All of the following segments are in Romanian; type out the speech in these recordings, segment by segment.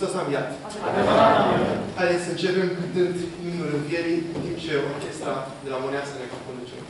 Hristos a înviat. Haideți să începem cântând imnul învierii, în timp ce orchestra de la Moneasă ne conduce în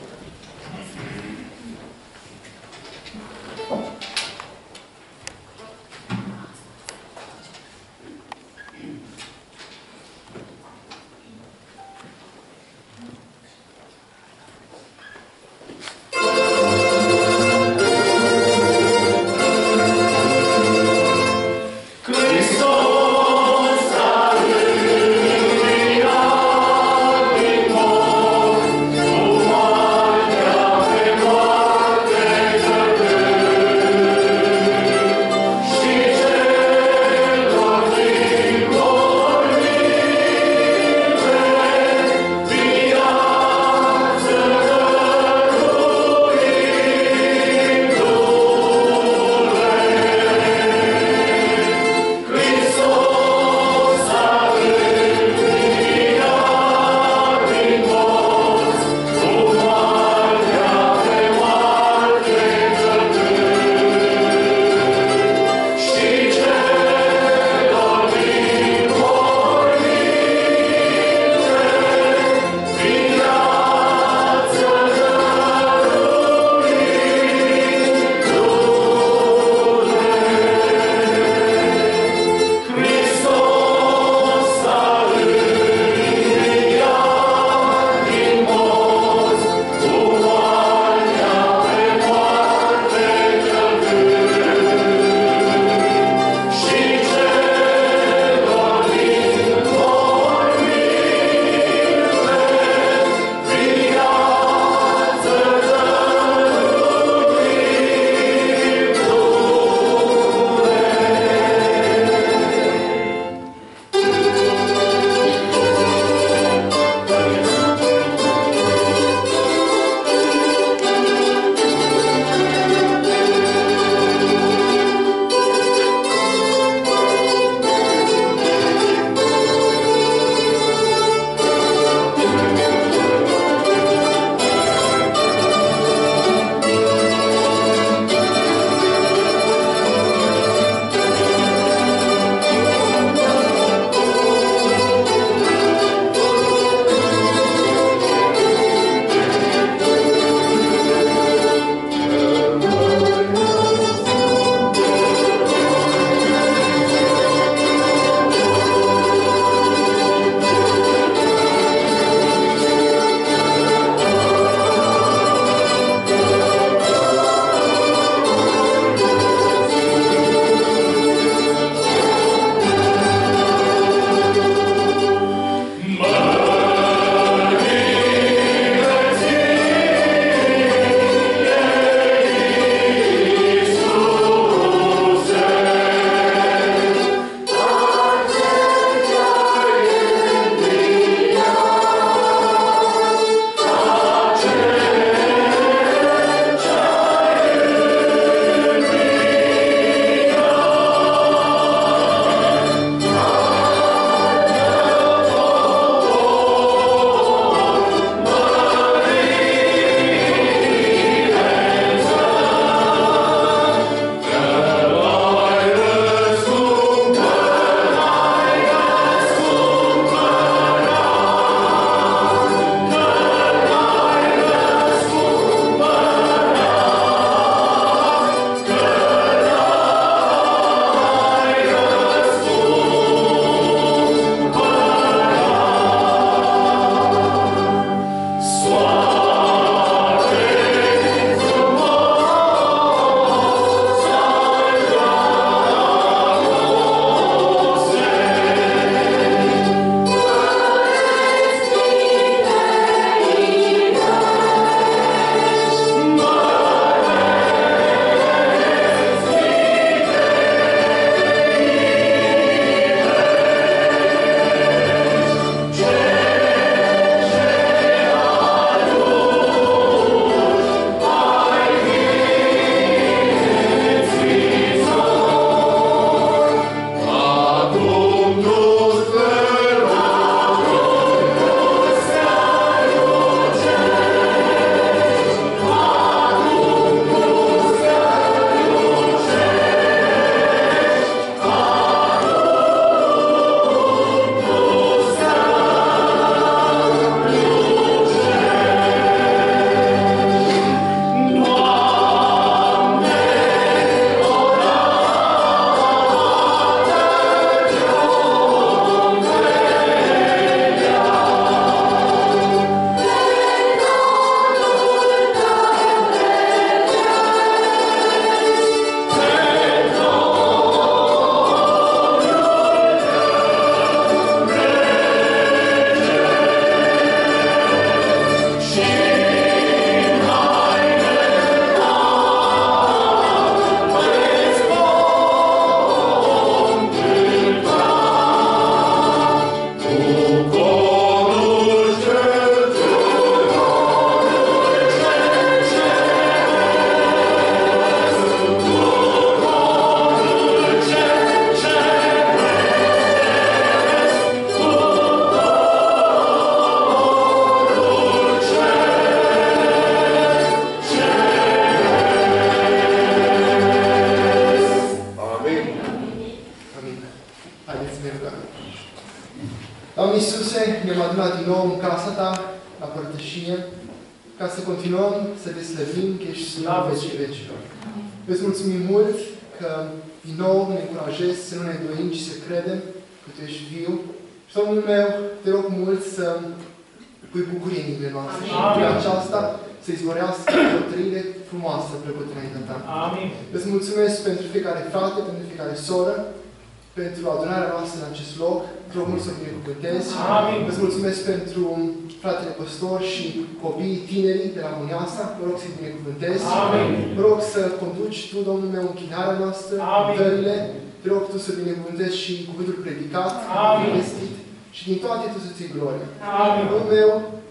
toate Tu să ții gloria. Amin. Domnul meu,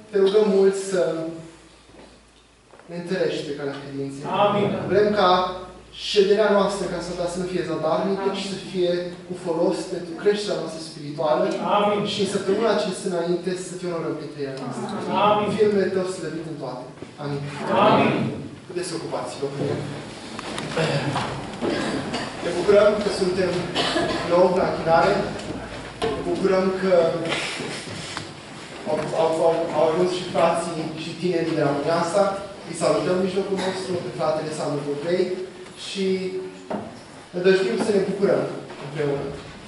te rugăm mult să ne întărești pe calea credinței. Amin. Vrem ca șederea noastră ca să să nu fie zadarnică, ci să fie cu folos pentru creșterea noastră spirituală Amin. și în săptămâna ce este înainte să fie onorăm pe trăirea noastră. Amin. Fie numele Tău slăvit în toate. Amin. Amin. Puteți să ocupați locurile. Ne bucurăm că suntem nou la închinare. Ne bucurăm că au, au, au, au ajuns și frații și tinerii de la Muneasa. Îi salutăm în mijlocul nostru, pe fratele Sandu Burdei și ne dăjdim să ne bucurăm împreună.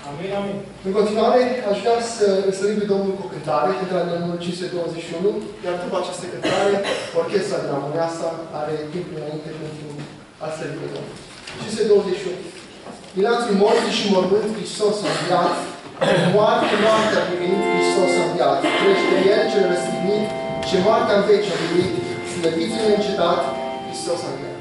Amin. Amin. În continuare, aș vrea să îl sărim pe Domnul cu o cântare, cântarea numărul 521, iar după această cântare, orchestra de la Moneasa are timpul înainte pentru a sări pe Domnul. 521. Din lanțul morții și mormânt, Hristos a înviat, moarte, noapte a primit, Hristos a înviat. Crește El cel răstignit, ce moartea în veci a primit, slăviți-l încetat, Hristos a înviat.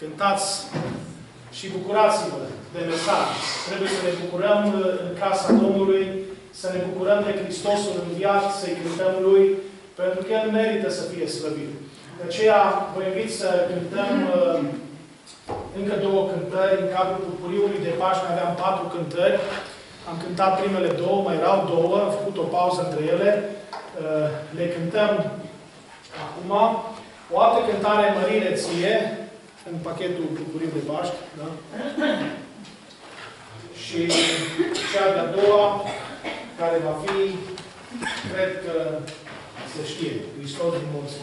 Cântați și bucurați-vă de mesaj. Trebuie să ne bucurăm în casa Domnului, să ne bucurăm de Hristosul înviat, să-i cântăm Lui, pentru că El merită să fie slăvit. De aceea vă invit să cântăm uh, încă două cântări. În cadrul Purpuriului de Paște aveam patru cântări. Am cântat primele două, mai erau două, am făcut o pauză între ele. Uh, le cântăm acum. O altă cântare, Mărire ție, în pachetul Purpuriului de Paște. Da? Și cea de-a doua, care va fi, cred că se știe, Hristos din morți.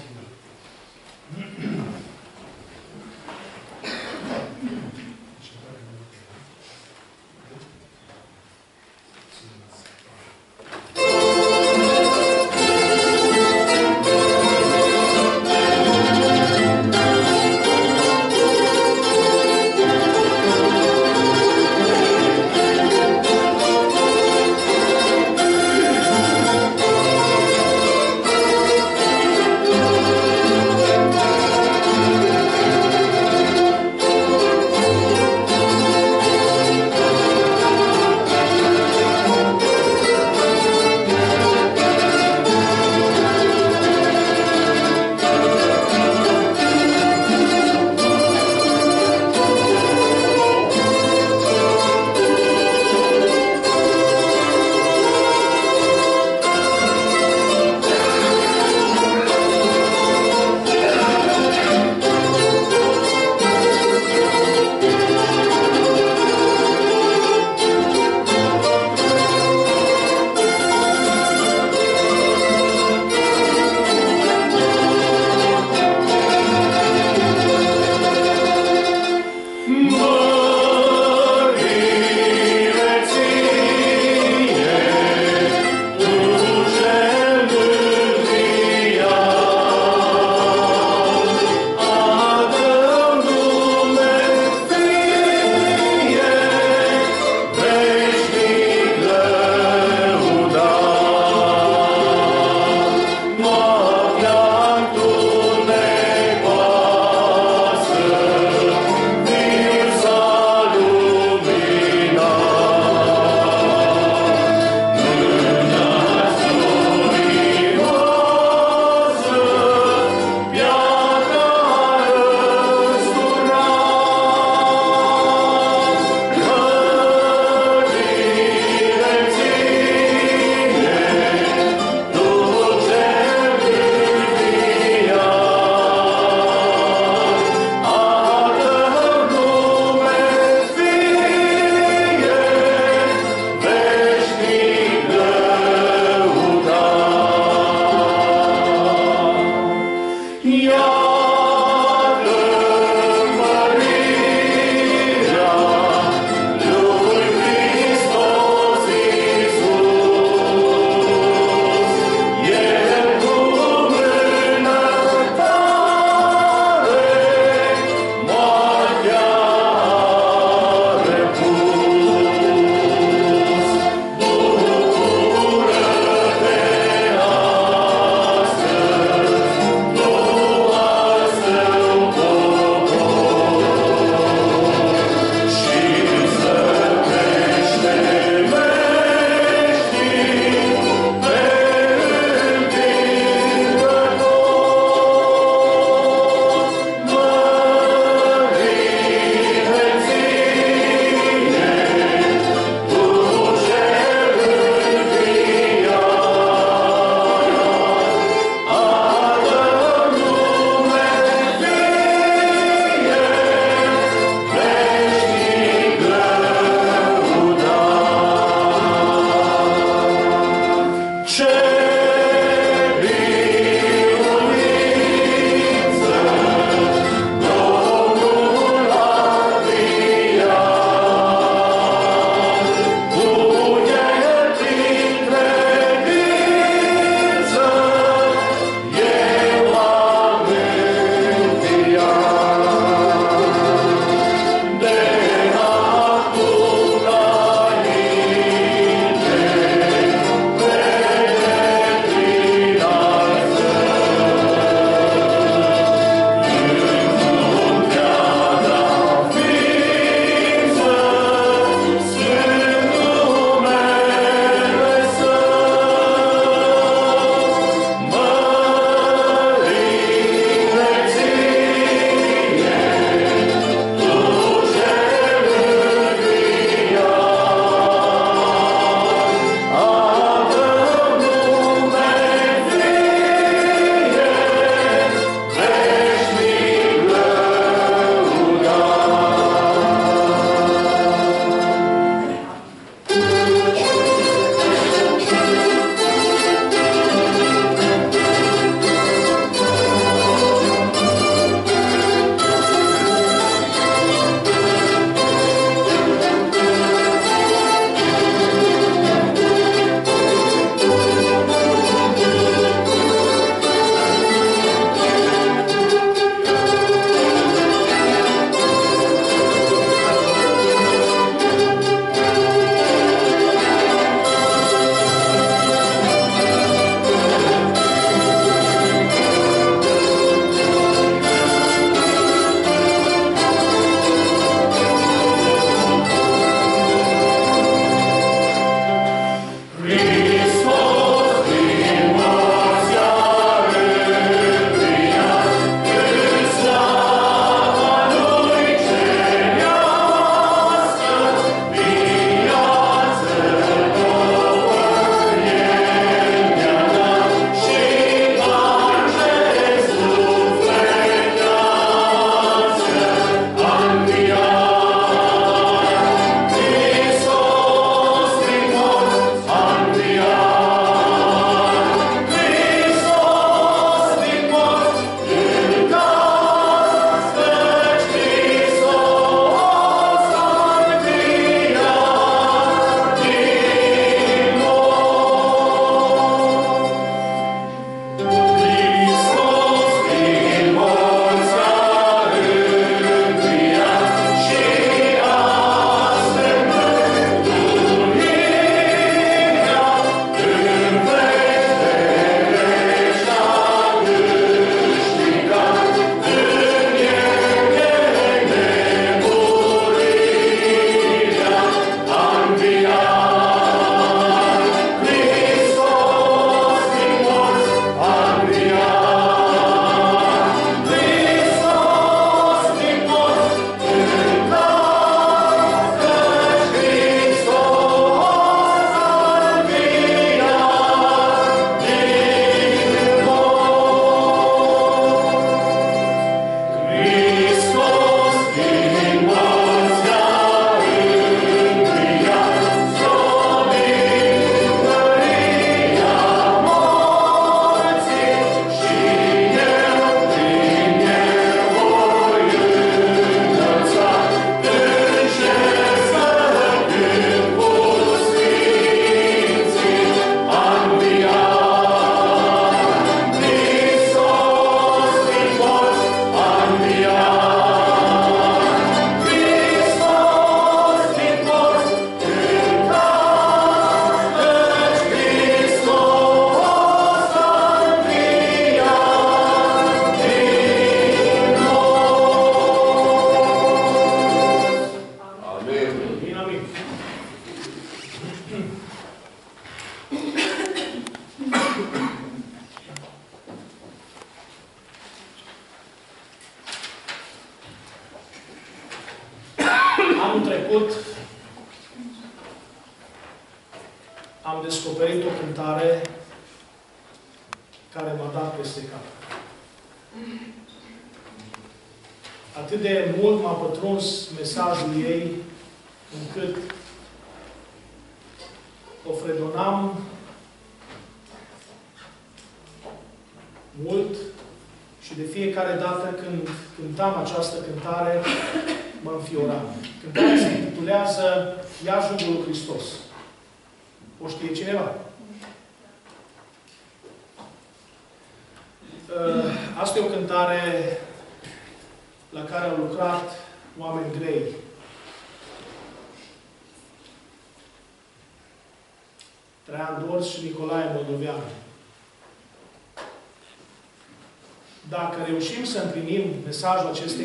sažvat će ste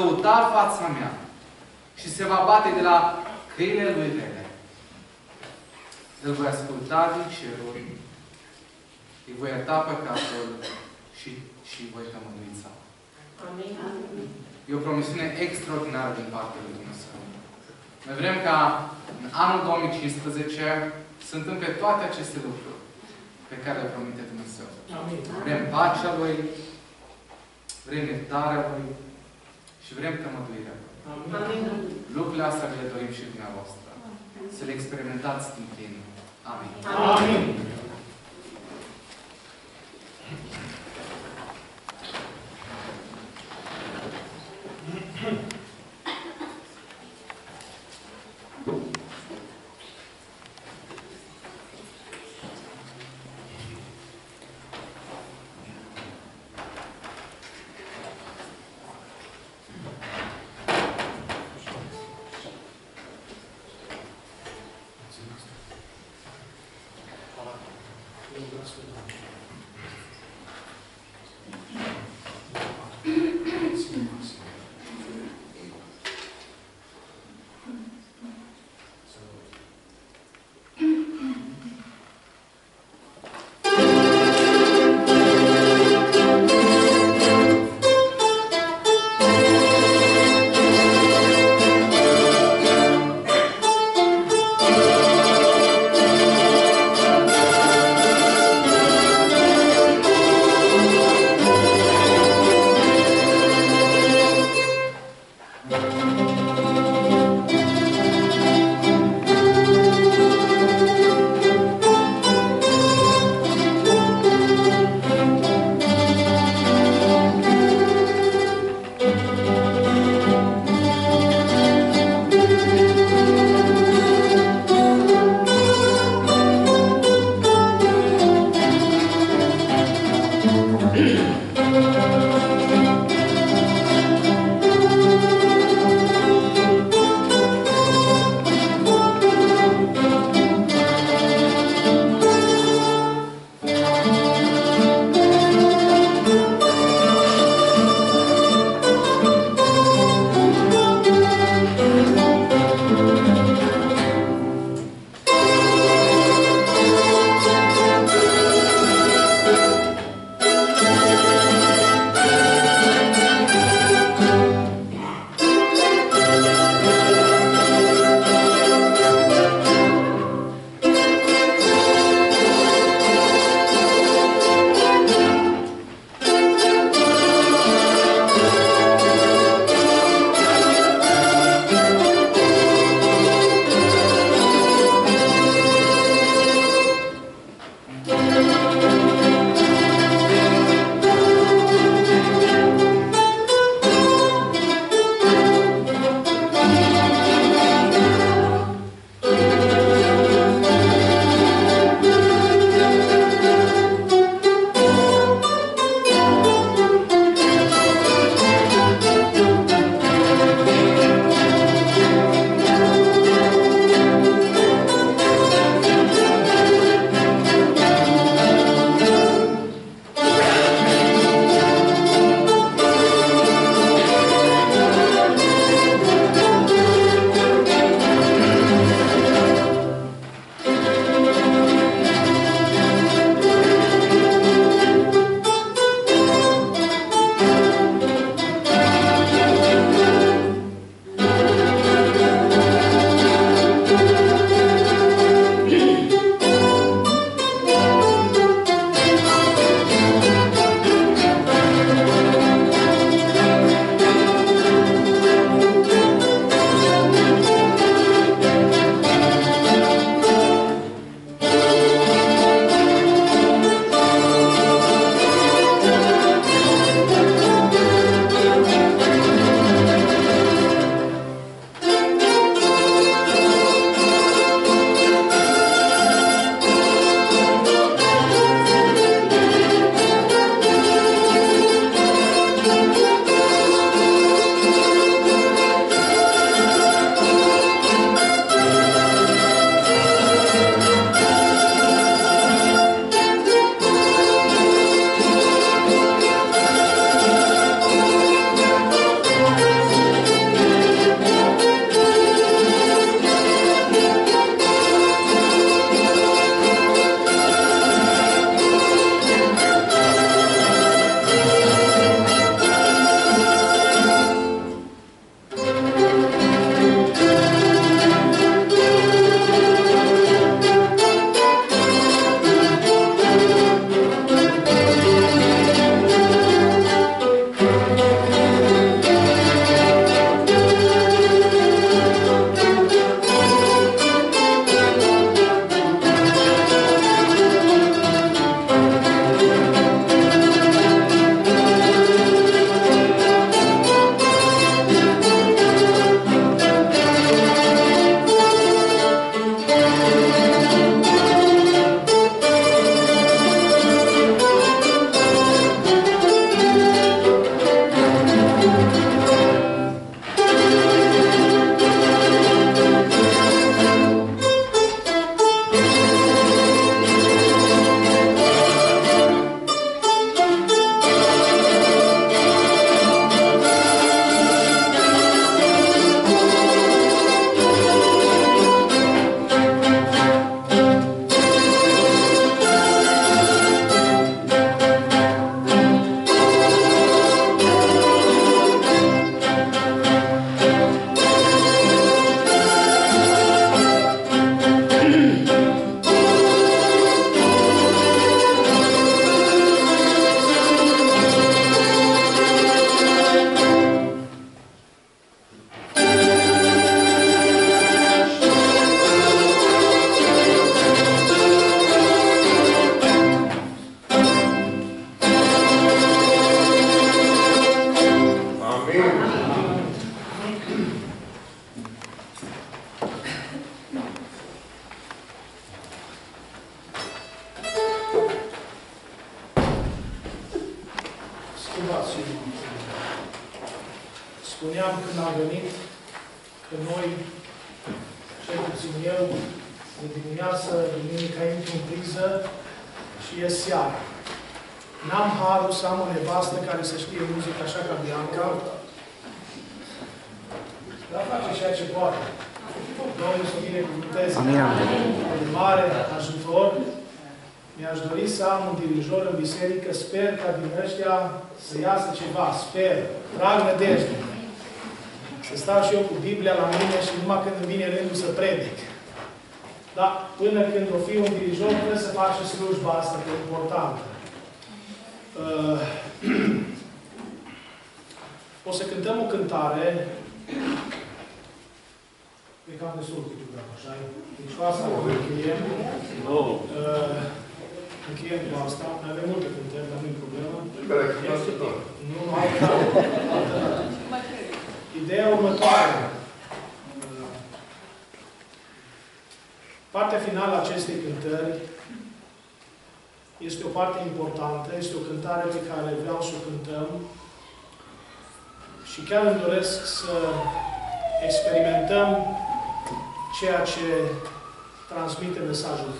căuta fața mea și se va bate de la căile lui rele. Îl voi asculta din ceruri, îi voi ierta păcatul și, și voi tămădui țara. Amin. E o promisiune extraordinară din partea lui Dumnezeu. Noi vrem ca în anul 2015 să întâmple toate aceste lucruri pe care le promite Dumnezeu. Amin. Vrem pacea Lui, vrem iertarea Lui și vrem tămăduirea Lui. Amin. Amin. Lucrurile astea le dorim și dumneavoastră. Să le experimentați din plin. Amin. Amin. am mensagem.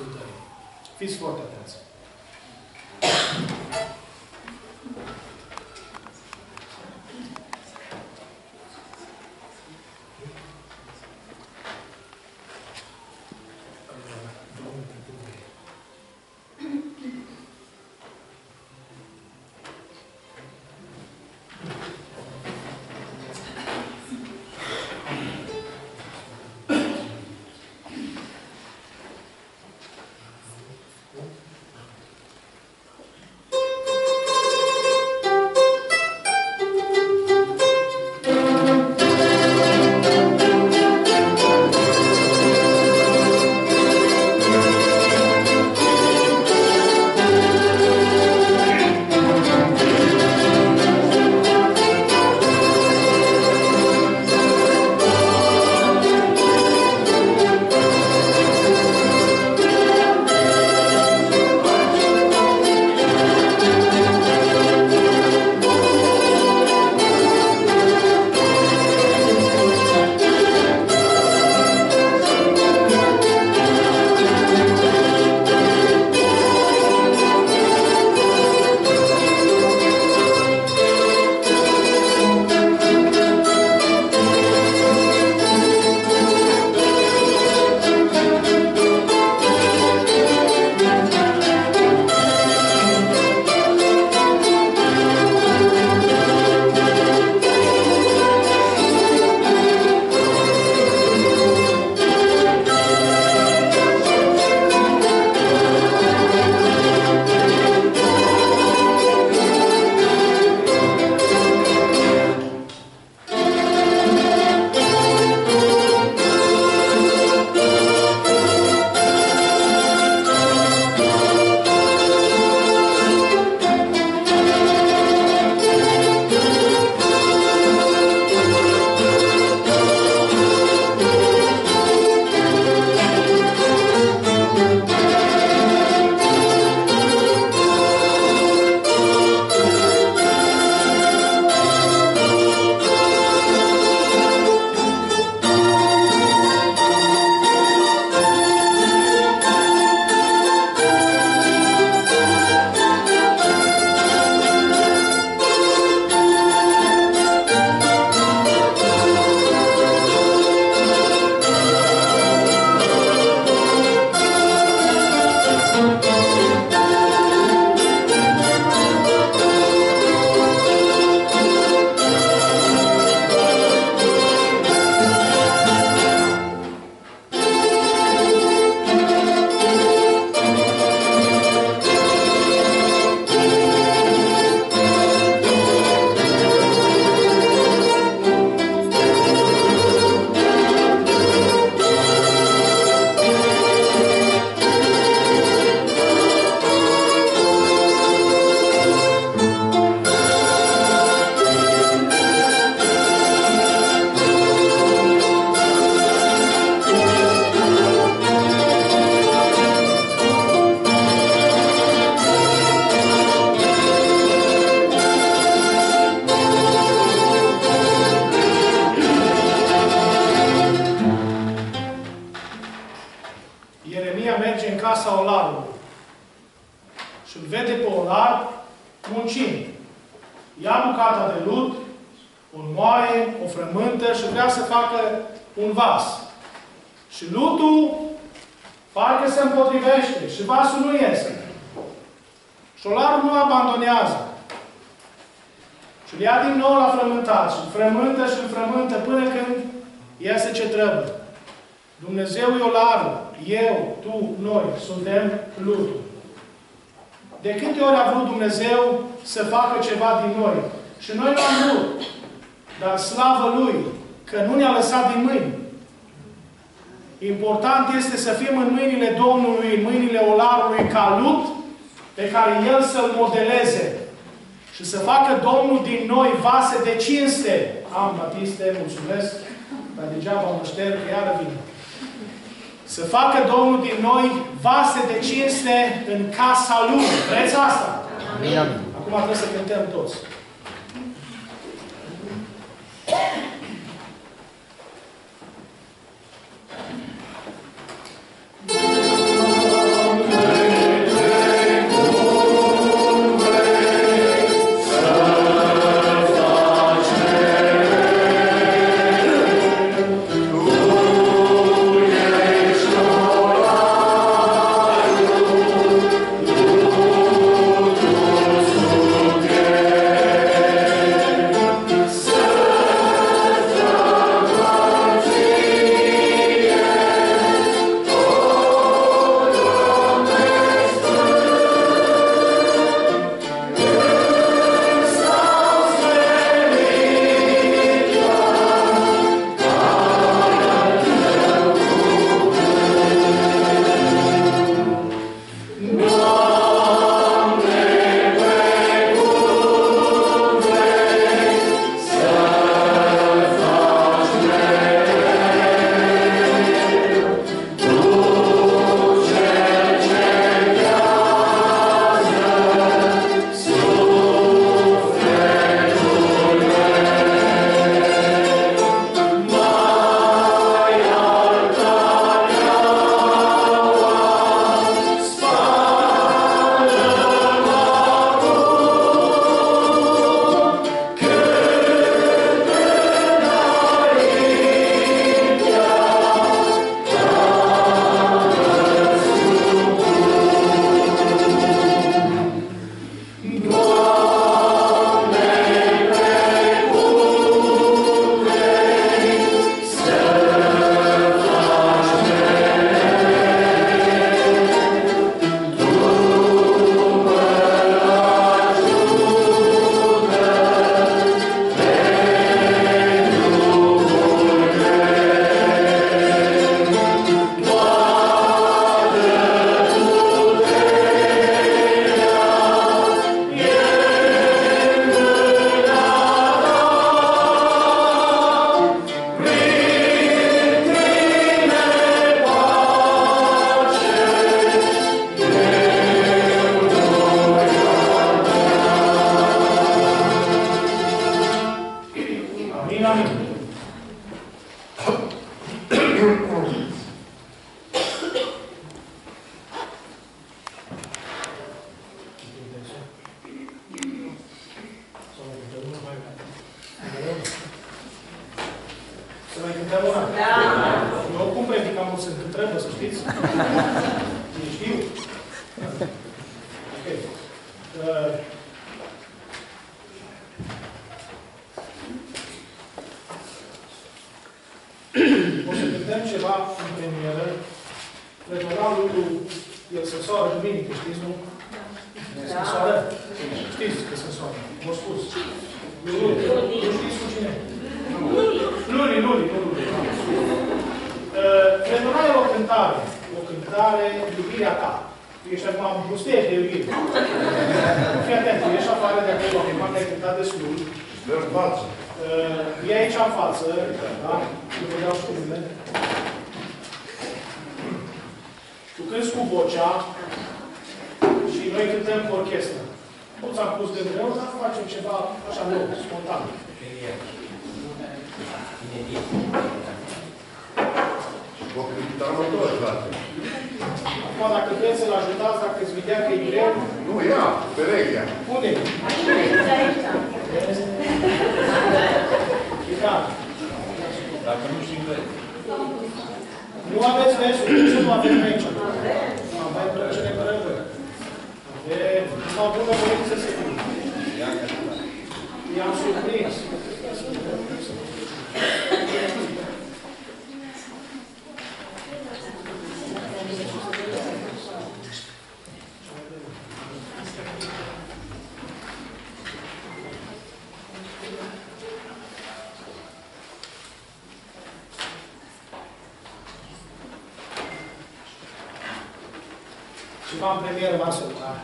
Ceva în premieră v-am supărat.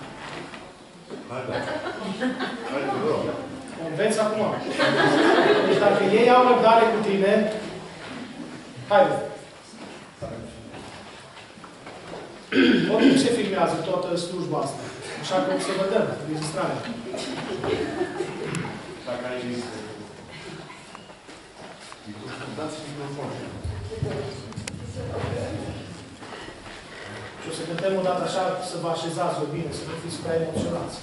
Hai, da. Hai, te rog. Înveți acum. Deci dacă ei au răbdare cu tine, haide. Oricum se filmează toată slujba asta. Așa că o să vă dăm registrarea. Dacă ai zis. Dați microfonul. Și o să cântăm o dată așa, să vă așezați o bine, să nu fiți prea emoționați.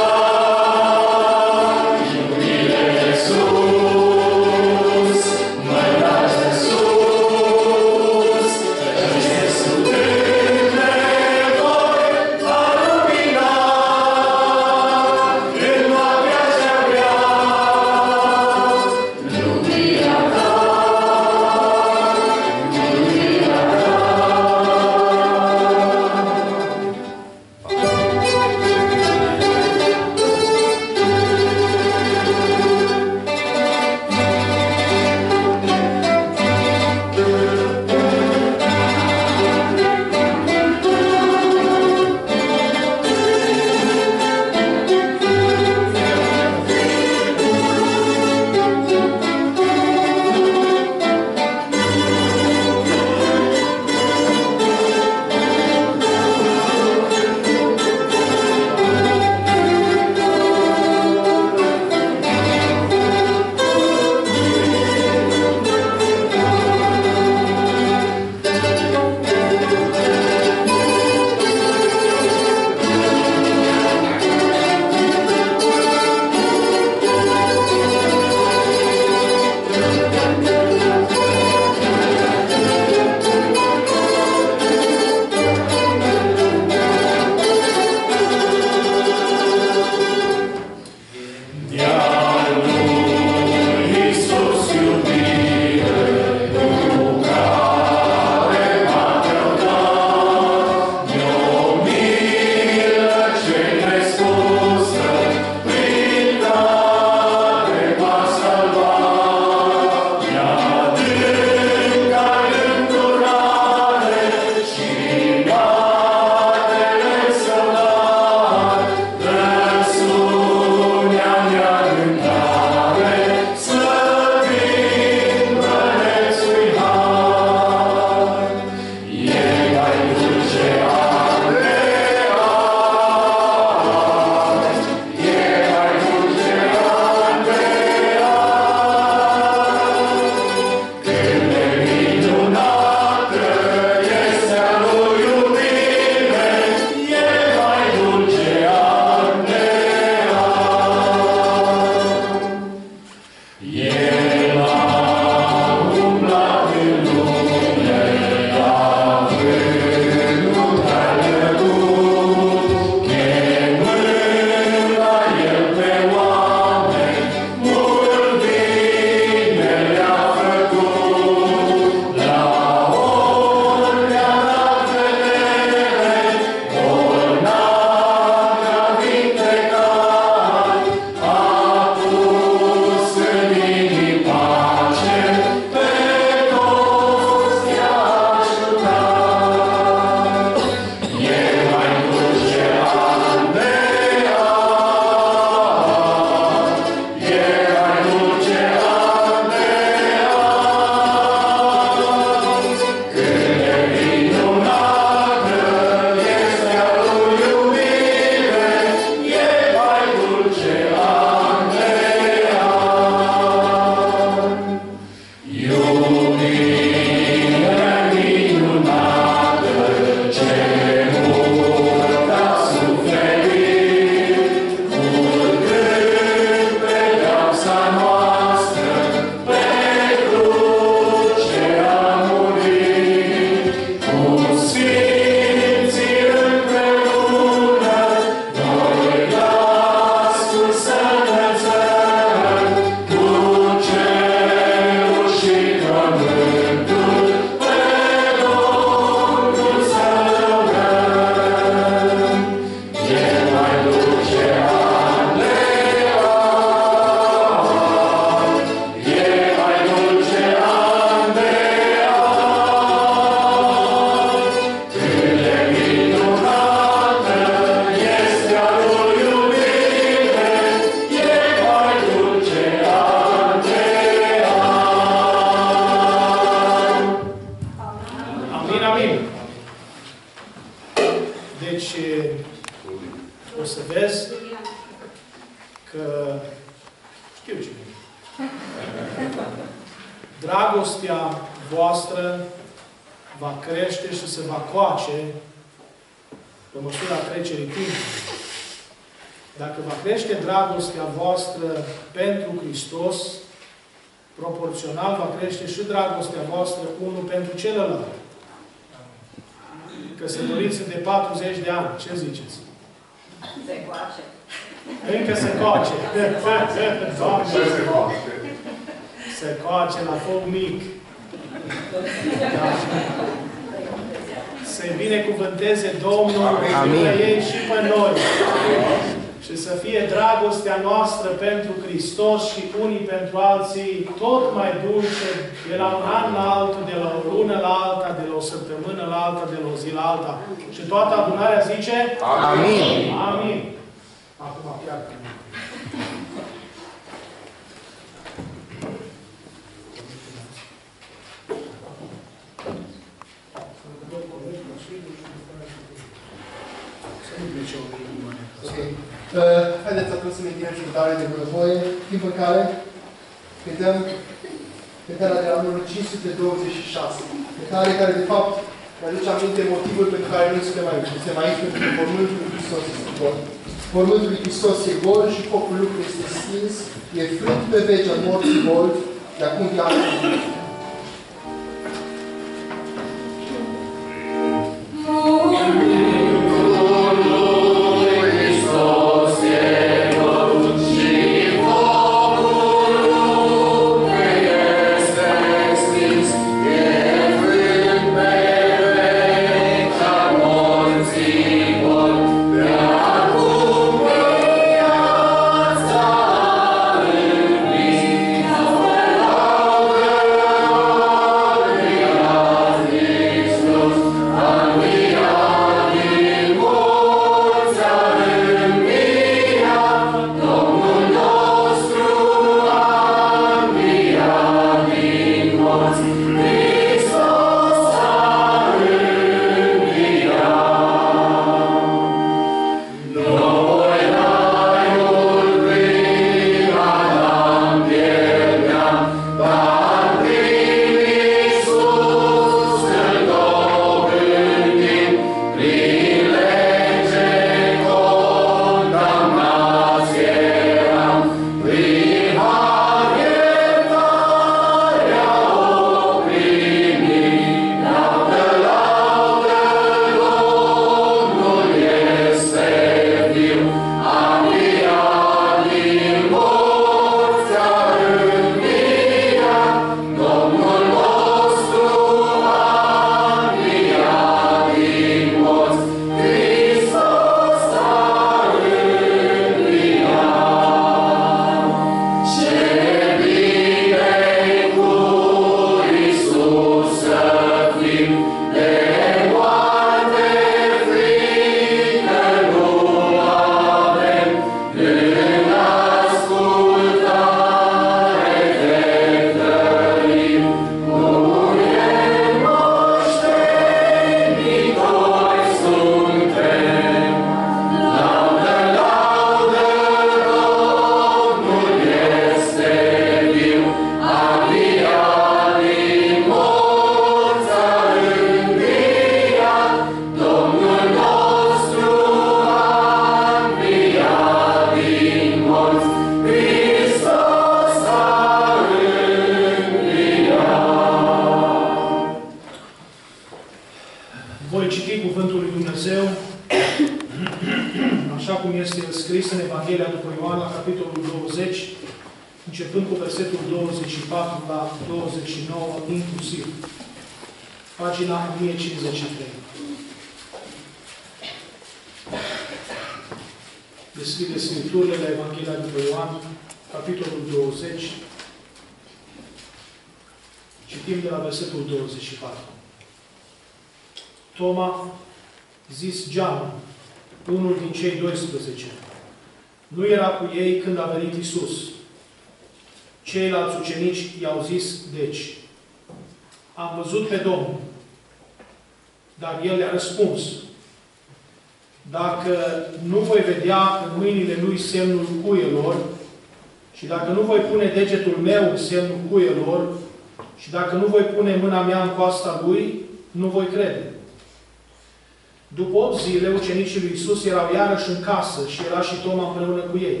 În casă și era și Toma împreună cu ei.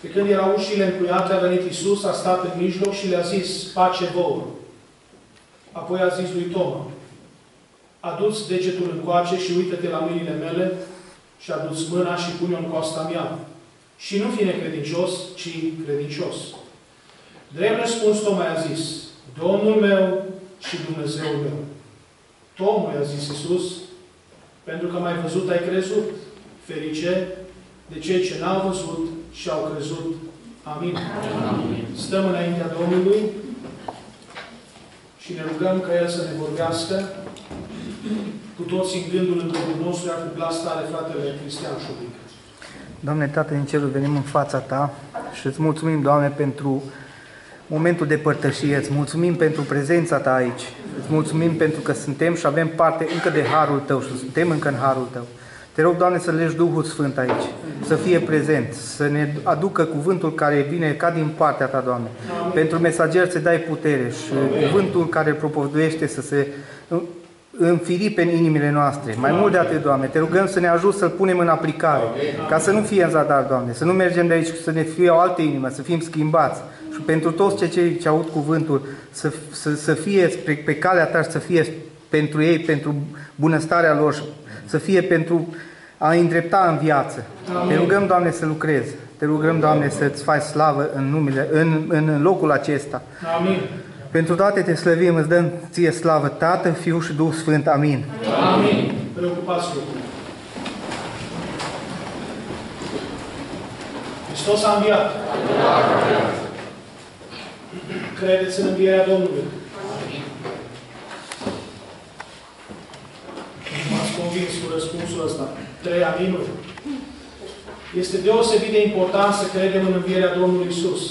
Pe când erau ușile încuiate, a venit Isus, a stat în mijloc și le-a zis, pace vouă. Apoi a zis lui Toma, adu-ți degetul încoace și uită-te la mâinile mele și adu-ți mâna și pune-o în coasta mea. Și nu fi necredincios, ci credincios. Drept răspuns, Toma i-a zis, Domnul meu și Dumnezeul meu. Tomul i-a zis Iisus, pentru că m-ai văzut, ai crezut. Ferice de cei ce n-au văzut și au crezut. Amin. Amin. Stăm înaintea Domnului și ne rugăm ca El să ne vorbească cu toți în gândul în Duhul nostru, iar cu glas tare, fratele Cristian Șubic. Doamne, Tată din cerul, venim în fața Ta și îți mulțumim, Doamne, pentru momentul de părtășie, îți mulțumim pentru prezența Ta aici, îți mulțumim pentru că suntem și avem parte încă de Harul Tău și suntem încă în Harul Tău. Te rog, Doamne, să legi Duhul Sfânt aici, să fie prezent, să ne aducă cuvântul care vine ca din partea Ta, Doamne. Pentru mesager să dai putere și cuvântul care îl propovăduiește să se înfiripe în inimile noastre. Mai mult de atât, Doamne, te rugăm să ne ajut să-l punem în aplicare, ca să nu fie în zadar, Doamne, să nu mergem de aici să ne fie o altă inimă, să fim schimbați. Și pentru toți cei ce aud cuvântul, să, să, să fie pe, pe calea Ta și să fie pentru ei, pentru bunăstarea lor, și să fie pentru a îndrepta în viață. Te rugăm, Doamne, să lucrezi. Te rugăm, Doamne, să-ți faci slavă în, numele, în, în locul acesta. Amin. Pentru toate te slăvim, îți dăm ție slavă, Tată, Fiu și Duh Sfânt. Amin. Amin. Preocupați lucruri. Hristos a înviat. Credeți în învierea Domnului. Convins cu răspunsul ăsta. Trei aminuri. Este deosebit de important să credem în învierea Domnului Isus.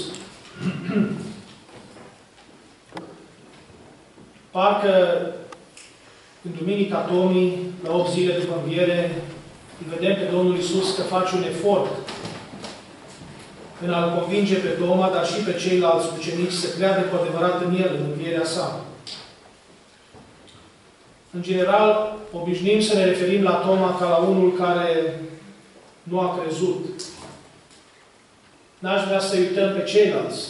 Parcă în Duminica Tomii, la 8 zile după înviere, îl vedem pe Domnul Isus că face un efort în a-L convinge pe Toma, dar și pe ceilalți ucenici să creadă cu adevărat în El, în învierea sa. În general, obișnuim să ne referim la Toma ca la unul care nu a crezut. N-aș vrea să uităm pe ceilalți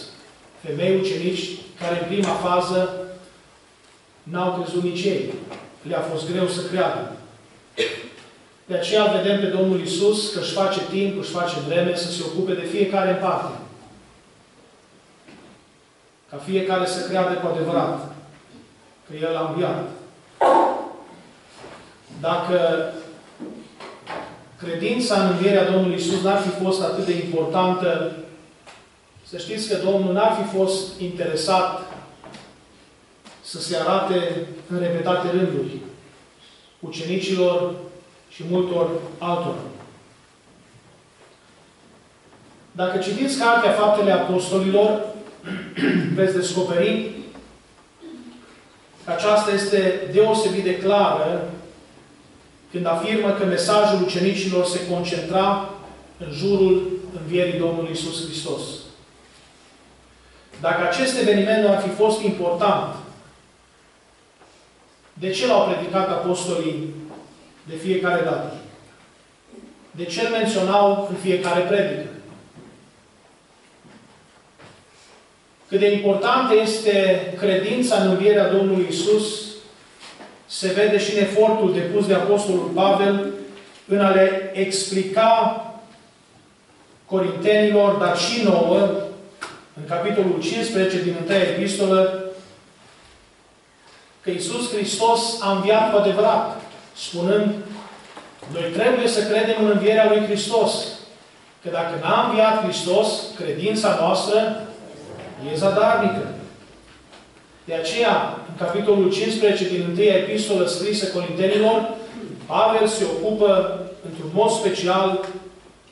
femei ucenici care în prima fază n-au crezut nici ei. Le-a fost greu să creadă. De aceea vedem pe Domnul Isus că își face timp, își face vreme să se ocupe de fiecare în parte. Ca fiecare să creadă cu adevărat că El a înviat. Dacă credința în învierea Domnului Isus n-ar fi fost atât de importantă, să știți că Domnul n-ar fi fost interesat să se arate în repetate rânduri ucenicilor și multor altora. Dacă citiți Cartea Faptele Apostolilor, veți descoperi că aceasta este deosebit de clară când afirmă că mesajul ucenicilor se concentra în jurul învierii Domnului Isus Hristos. Dacă acest eveniment nu ar fi fost important, de ce l-au predicat apostolii de fiecare dată? De ce îl menționau în fiecare predică? Cât de importantă este credința în învierea Domnului Isus, se vede și în efortul depus de Apostolul Pavel în a le explica corintenilor, dar și nouă, în capitolul 15 din 1 epistolă, că Isus Hristos a înviat cu adevărat, spunând, noi trebuie să credem în învierea lui Hristos. Că dacă n-a înviat Hristos, credința noastră e zadarnică. De aceea, în capitolul 15 din 1 epistolă scrisă Corintenilor, Pavel se ocupă într-un mod special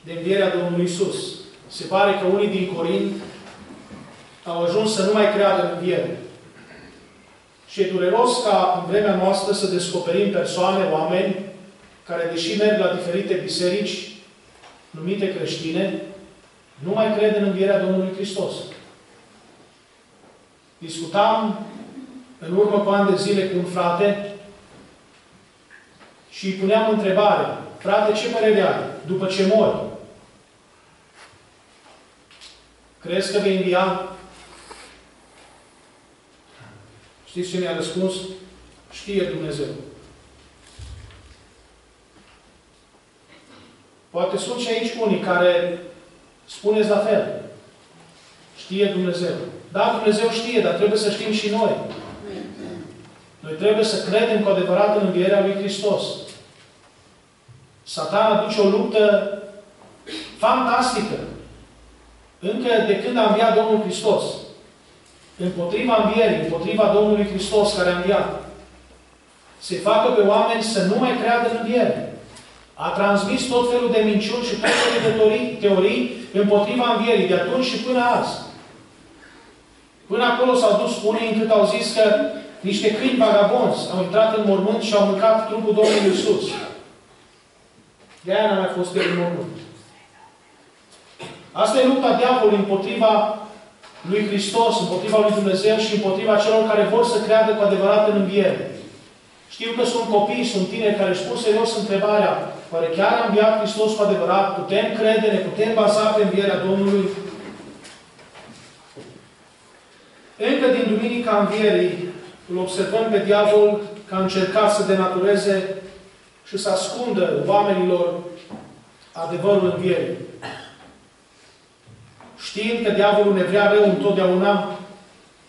de învierea Domnului Isus. Se pare că unii din Corint au ajuns să nu mai creadă în înviere. Și e dureros ca în vremea noastră să descoperim persoane, oameni, care, deși merg la diferite biserici numite creștine, nu mai cred în învierea Domnului Hristos. discutam în urmă cu ani de zile cu un frate și îi puneam întrebare, frate, ce părere ai după ce mori? Crezi că vei învia? Știți ce mi-a răspuns? Știe Dumnezeu. Poate sunt și aici unii care spuneți la fel. Știe Dumnezeu. Da, Dumnezeu știe, dar trebuie să știm și noi. Noi trebuie să credem cu adevărat în învierea lui Hristos. Satan aduce o luptă fantastică. Încă de când a înviat Domnul Hristos. Împotriva învierii, împotriva Domnului Hristos care a înviat. Se facă pe oameni să nu mai creadă în înviere. A transmis tot felul de minciuni și tot felul de teorii, teorii împotriva învierii, de atunci și până azi. Până acolo s-au dus unii încât au zis că niște câini vagabonzi au intrat în mormânt și au mâncat trupul Domnului Iisus. De aia n-a mai fost el în mormânt. Asta e lupta diavolului împotriva lui Hristos, împotriva lui Dumnezeu și împotriva celor care vor să creadă cu adevărat în înviere. Știu că sunt copii, sunt tineri care își pun serios întrebarea, oare chiar a înviat Hristos cu adevărat? Putem crede, ne putem baza pe învierea Domnului? Încă din Duminica Învierii îl observăm pe diavol că a încercat să denatureze și să ascundă oamenilor adevărul învierii. Știind că diavolul ne vrea rău întotdeauna,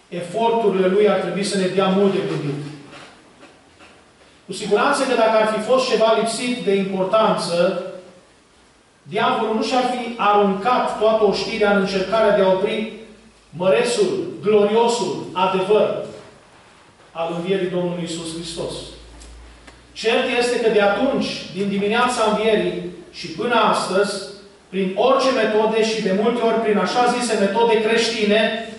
eforturile lui ar trebui să ne dea mult de gândit. Cu siguranță că dacă ar fi fost ceva lipsit de importanță, diavolul nu și-ar fi aruncat toată oștirea în încercarea de a opri măresul, gloriosul adevăr al învierii Domnului Isus Hristos. Cert este că de atunci, din dimineața învierii și până astăzi, prin orice metode și de multe ori prin așa zise metode creștine,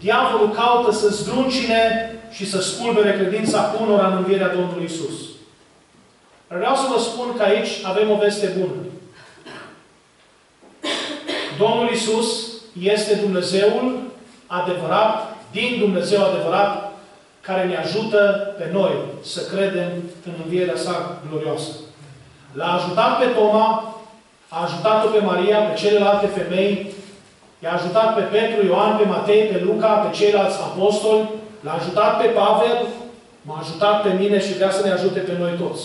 diavolul caută să zdruncine și să spulbere credința unora în învierea Domnului Isus. Vreau să vă spun că aici avem o veste bună. Domnul Isus este Dumnezeul adevărat, din Dumnezeu adevărat, care ne ajută pe noi să credem în învierea sa glorioasă. L-a ajutat pe Toma, a ajutat-o pe Maria, pe celelalte femei, i-a ajutat pe Petru, Ioan, pe Matei, pe Luca, pe ceilalți apostoli, l-a ajutat pe Pavel, m-a ajutat pe mine și vrea să ne ajute pe noi toți.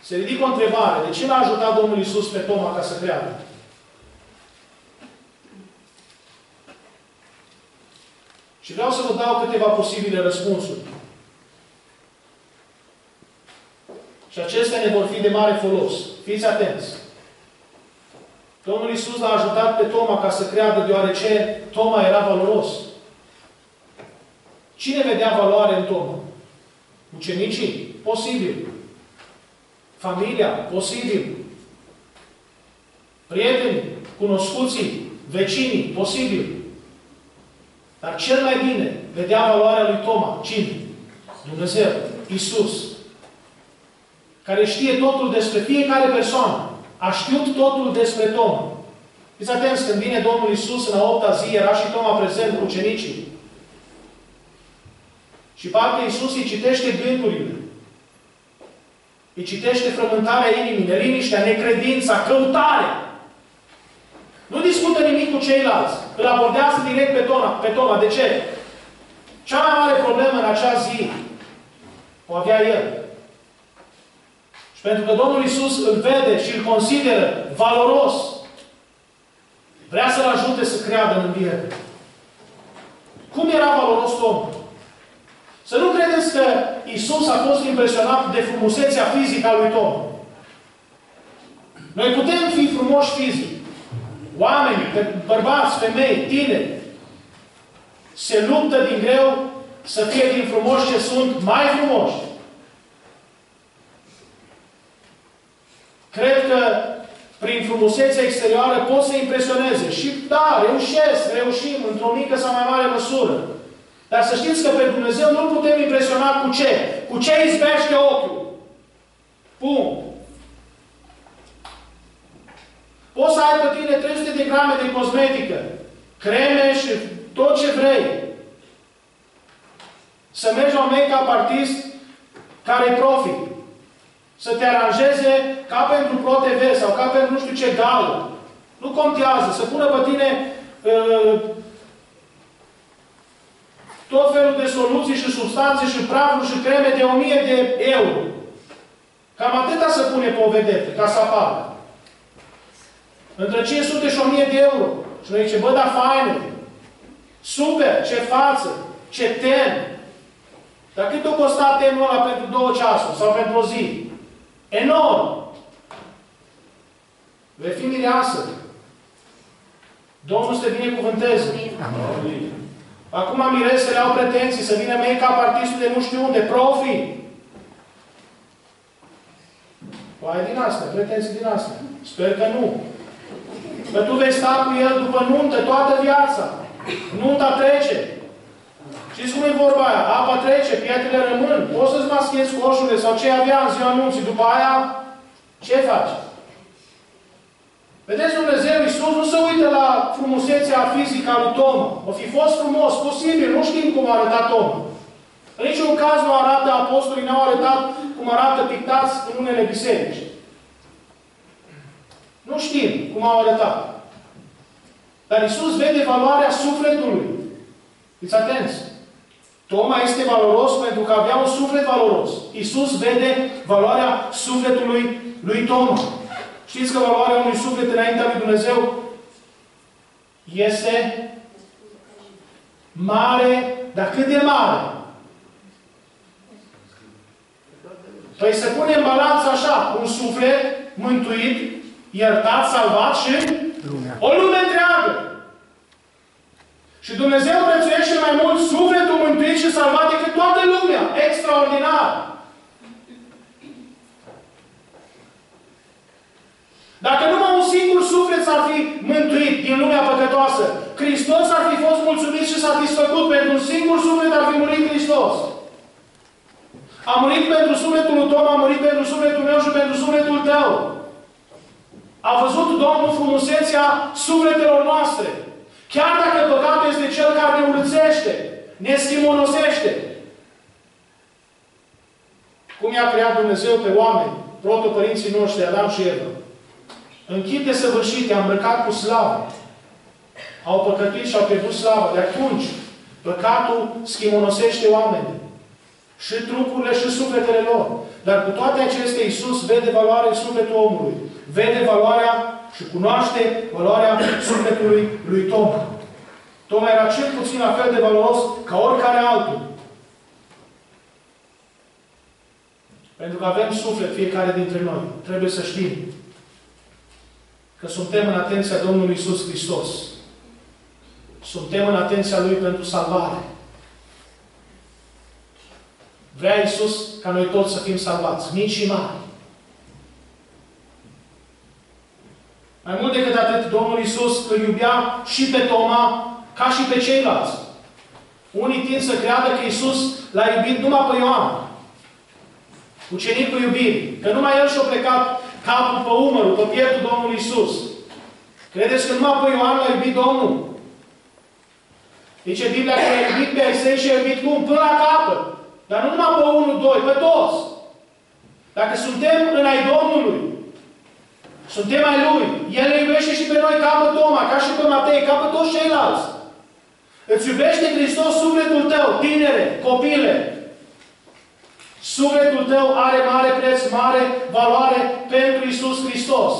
Se ridică o întrebare. De ce l-a ajutat Domnul Isus pe Toma ca să creadă? Și vreau să vă dau câteva posibile răspunsuri. Și acestea ne vor fi de mare folos. Fiți atenți! Domnul Isus l-a ajutat pe Toma ca să creadă, deoarece Toma era valoros. Cine vedea valoare în Toma? Ucenicii? Posibil. Familia? Posibil. Prietenii? Cunoscuții? Vecinii? Posibil. Dar cel mai bine vedea valoarea lui Toma. Cine? Dumnezeu. Isus. Care știe totul despre fiecare persoană. A știut totul despre Toma. Fiți atenți, când vine Domnul Isus în a opta zi, era și Toma prezent cu ucenicii. Și parcă Isus îi citește gândurile. Îi citește frământarea inimii, neliniștea, necredința, căutarea. Nu discută nimic cu ceilalți. Îl abordează direct pe Toma. Pe Toma. De ce? Cea mai mare problemă în acea zi o avea el. Și pentru că Domnul Isus îl vede și îl consideră valoros, vrea să-l ajute să creadă în înviere. Cum era valoros Tom? Să nu credeți că Isus a fost impresionat de frumusețea fizică a lui Tom. Noi putem fi frumoși fizic. Oamenii, bărbați, femei, tineri, se luptă din greu să fie din frumoși ce sunt mai frumoși. Cred că prin frumusețea exterioară pot să impresioneze. Și da, reușesc, reușim într-o mică sau mai mare măsură. Dar să știți că pe Dumnezeu nu putem impresiona cu ce? Cu ce izbește ochiul. Punct. Poți să ai pe tine 300 de grame de cosmetică, creme și tot ce vrei. Să mergi la un make-up artist care e profi. Să te aranjeze ca pentru Pro TV sau ca pentru nu știu ce gală. Nu contează. Să pună pe tine uh, tot felul de soluții și substanțe și prafuri și creme de 1000 de euro. Cam atâta să pune pe o vedetă, ca să apară. Între 500 și 1000 de euro. Și noi zice, bă, dar faină. Super, ce față, ce ten. Dar cât o costa tenul ăla pentru două ceasuri sau pentru o zi? Enorm. Vei fi mireasă. Domnul să te binecuvânteze. Acum miresele au pretenții să vină make-up artistul de nu știu unde, profi. Poate din asta, pretenții din asta. Sper că nu. Că tu vei sta cu el după nuntă toată viața. Nunta trece. Știți cum e vorba aia? Apa trece, pietrele rămân. Poți să-ți maschezi coșurile sau ce avea în ziua anunții. După aia, ce faci? Vedeți, Dumnezeu Iisus nu se uită la frumusețea fizică a lui Tom. O fi fost frumos, posibil, nu știm cum a arătat Tom. În niciun caz nu arată apostolii, nu au arătat cum arată pictați în unele biserici. Nu știm cum au arătat. Dar Isus vede valoarea sufletului. Fiți atenți! Toma este valoros pentru că avea un suflet valoros. Isus vede valoarea sufletului lui Toma. Știți că valoarea unui suflet înaintea lui Dumnezeu este mare, dar cât de mare? Păi se pune în balanță așa, un suflet mântuit, iertat, salvat și Lumea. o lume întreagă. Și Dumnezeu prețuiește mai mult sufletul mântuit și salvat decât toată lumea. Extraordinar! Dacă numai un singur suflet s-ar fi mântuit din lumea păcătoasă, Hristos ar fi fost mulțumit și satisfăcut. Pentru un singur suflet ar fi murit Hristos. A murit pentru sufletul lui Tom, a murit pentru sufletul meu și pentru sufletul tău. A văzut Domnul frumusețea sufletelor noastre. Chiar dacă păcatul este cel care ne urățește, ne schimonosește. Cum i-a creat Dumnezeu pe oameni, protopărinții noștri, Adam și Eva. Închid de săvârșit, i-a îmbrăcat cu slavă. Au păcătuit și au pierdut slavă. De atunci, păcatul schimonosește oamenii. Și trupurile și sufletele lor. Dar cu toate acestea, Iisus vede valoarea în sufletul omului. Vede valoarea și cunoaște valoarea sufletului lui Tom. Tom era cel puțin la fel de valoros ca oricare altul. Pentru că avem suflet fiecare dintre noi. Trebuie să știm că suntem în atenția Domnului Isus Hristos. Suntem în atenția Lui pentru salvare. Vrea Isus ca noi toți să fim salvați, mici și mari. Mai mult decât atât, Domnul Isus îl iubea și pe Toma ca și pe ceilalți. Unii tind să creadă că Isus l-a iubit numai pe Ioan. Ucenicul iubirii. Că numai el și-a plecat capul pe umărul, pe pieptul Domnului Isus. Credeți că numai pe Ioan l-a iubit Domnul? Zice Biblia că a iubit pe Aisei și a iubit cum? Până la capăt. Dar nu numai pe unul, doi, pe toți. Dacă suntem în ai Domnului, suntem ai Lui, El ne iubește și pe noi ca pe Toma, ca și pe Matei, ca pe toți ceilalți. Îți iubește Hristos sufletul tău, tinere, copile. Sufletul tău are mare preț, mare valoare pentru Isus Hristos.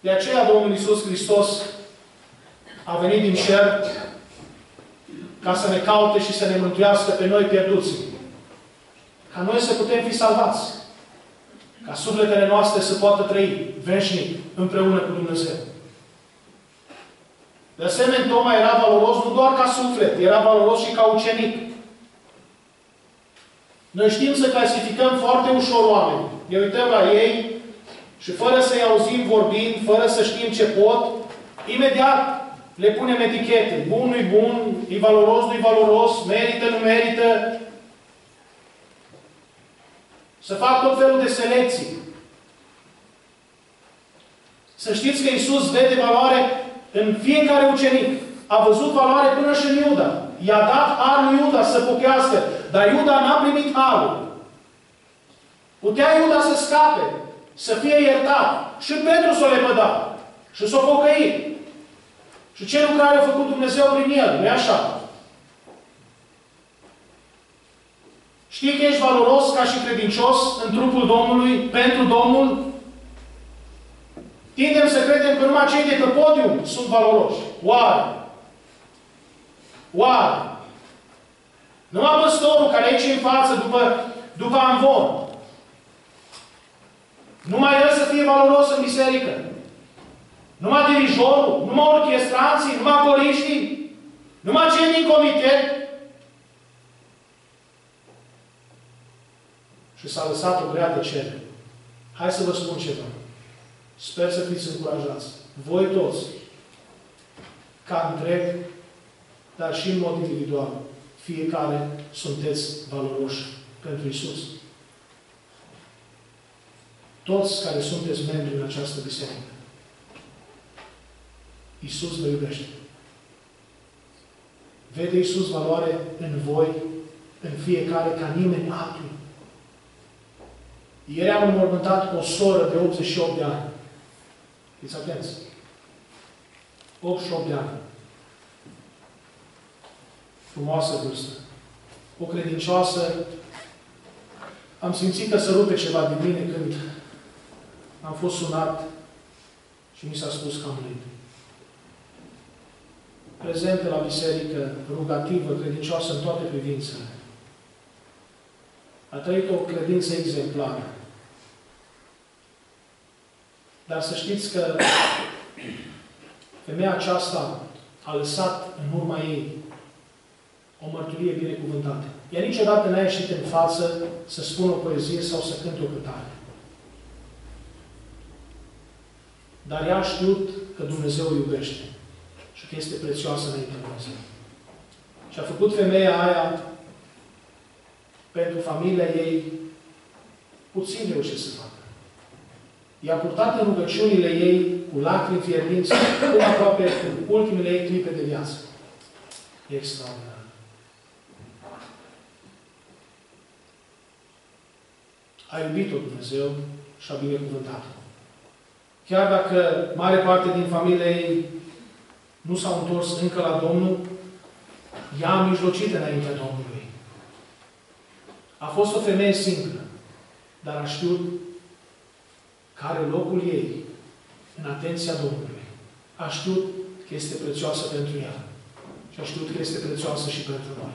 De aceea Domnul Isus Hristos a venit din cer ca să ne caute și să ne mântuiască pe noi pierduți. Ca noi să putem fi salvați. Ca sufletele noastre să poată trăi veșnic împreună cu Dumnezeu. De asemenea, Toma era valoros nu doar ca suflet, era valoros și ca ucenic. Noi știm să clasificăm foarte ușor oameni. Ne uităm la ei și fără să-i auzim vorbind, fără să știm ce pot, imediat le punem etichete. Bun, nu-i bun, e valoros, nu-i valoros, merită, nu merită. Să fac tot felul de selecții. Să știți că Isus vede valoare în fiecare ucenic. a văzut valoare până și în Iuda. I-a dat har lui Iuda să pocăiască, dar Iuda n-a primit harul. Putea Iuda să scape, să fie iertat. Și Petru s-a lepădat. Și s-a pocăit. Și ce lucrare a făcut Dumnezeu prin el, nu așa? Știi că ești valoros ca și credincios în trupul Domnului, pentru Domnul? Tindem să credem că numai cei de pe podium sunt valoroși. Oare? Oare? Numai păstorul care aici în față după, după amvon. Numai el să fie valoros în biserică. Numai dirijorul, numai orchestranții, numai coriștii, numai cei din comitet. Și s-a lăsat o grea de cer. Hai să vă spun ceva. Sper să fiți încurajați. Voi toți, ca întreg, dar și în mod individual, fiecare sunteți valoroși pentru Isus. Toți care sunteți membri în această biserică. Isus vă iubește. Vede Isus valoare în voi, în fiecare, ca nimeni altul. Ieri am înmormântat o soră de 88 de ani. Fiți atenți. 88 de ani. Frumoasă vârstă. O credincioasă. Am simțit că se rupe ceva din mine când am fost sunat și mi s-a spus că am murit. Prezentă la biserică, rugativă, credincioasă în toate privințele. A trăit o credință exemplară. Dar să știți că femeia aceasta a lăsat în urma ei o mărturie binecuvântată. Ea niciodată n-a ieșit în față să spună o poezie sau să cânte o cântare. Dar ea a știut că Dumnezeu o iubește și că este prețioasă înainte Dumnezeu. Și a făcut femeia aia pentru familia ei puțin reușit să facă. I-a purtat în rugăciunile ei cu lacrimi fierbinți până aproape în ultimele ei clipe de viață. E extraordinar. A iubit-o Dumnezeu și a binecuvântat-o. Chiar dacă mare parte din familia ei nu s-au întors încă la Domnul, ea a mijlocit înaintea Domnului. A fost o femeie simplă, dar a știut care locul ei în atenția Domnului. A știut că este prețioasă pentru ea. Și a știut că este prețioasă și pentru noi.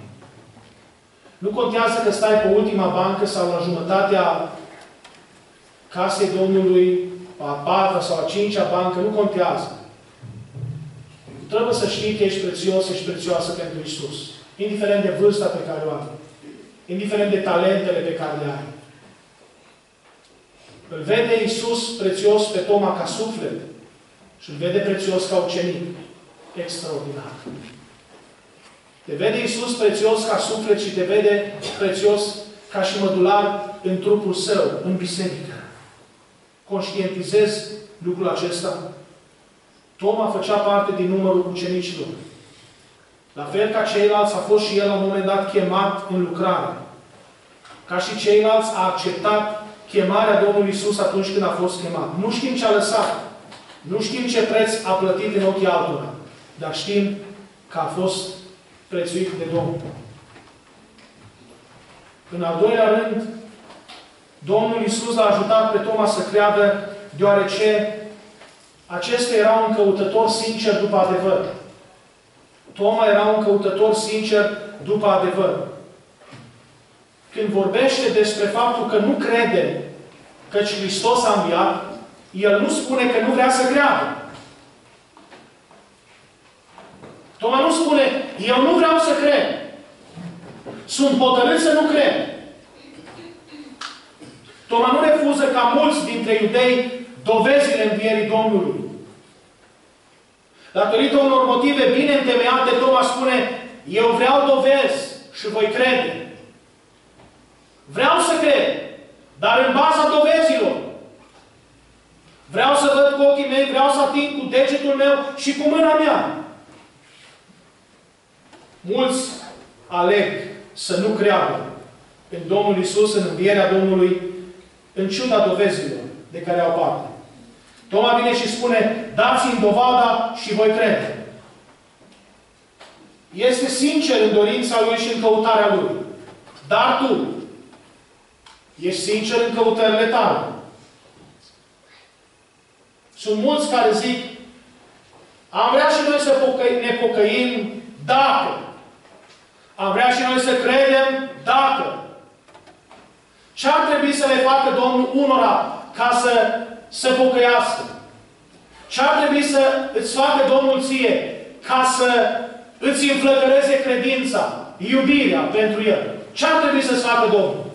Nu contează că stai pe ultima bancă sau la jumătatea casei Domnului, a patra sau a cincea bancă, nu contează. Trebuie să știi că ești prețios, ești prețioasă pentru Isus. Indiferent de vârsta pe care o ai. Indiferent de talentele pe care le ai. Îl vede Isus prețios pe Toma ca suflet și îl vede prețios ca ucenic. Extraordinar. Te vede Isus prețios ca suflet și te vede prețios ca și mădular în trupul său, în biserică. Conștientizezi lucrul acesta? Toma făcea parte din numărul ucenicilor. La fel ca ceilalți, a fost și el la un moment dat chemat în lucrare. Ca și ceilalți, a acceptat chemarea Domnului Isus atunci când a fost chemat. Nu știm ce a lăsat. Nu știm ce preț a plătit în ochii altora. Dar știm că a fost prețuit de Domnul. În al doilea rând, Domnul Isus l-a ajutat pe Toma să creadă, deoarece acesta era un căutător sincer după adevăr. Toma era un căutător sincer după adevăr. Când vorbește despre faptul că nu crede că Hristos a înviat, el nu spune că nu vrea să creadă. Toma nu spune, eu nu vreau să cred. Sunt hotărât să nu cred. Toma nu refuză ca mulți dintre iudei dovezile învierii Domnului. Datorită unor motive bine întemeiate, Toma spune, eu vreau dovezi și voi crede. Vreau să cred, dar în baza dovezilor. Vreau să văd cu ochii mei, vreau să ating cu degetul meu și cu mâna mea. Mulți aleg să nu creadă în Domnul Isus, în învierea Domnului, în ciuda dovezilor de care au parte. Toma vine și spune, dați-mi dovada și voi crede. Este sincer în dorința lui și în căutarea lui. Dar tu ești sincer în căutările tale. Sunt mulți care zic, am vrea și noi să ne pocăim dacă. Am vrea și noi să credem dacă. Ce ar trebui să le facă Domnul unora ca să se pocăiască? Ce ar trebui să îți facă Domnul ție ca să îți înflăcăreze credința, iubirea pentru El? Ce ar trebui să-ți facă Domnul?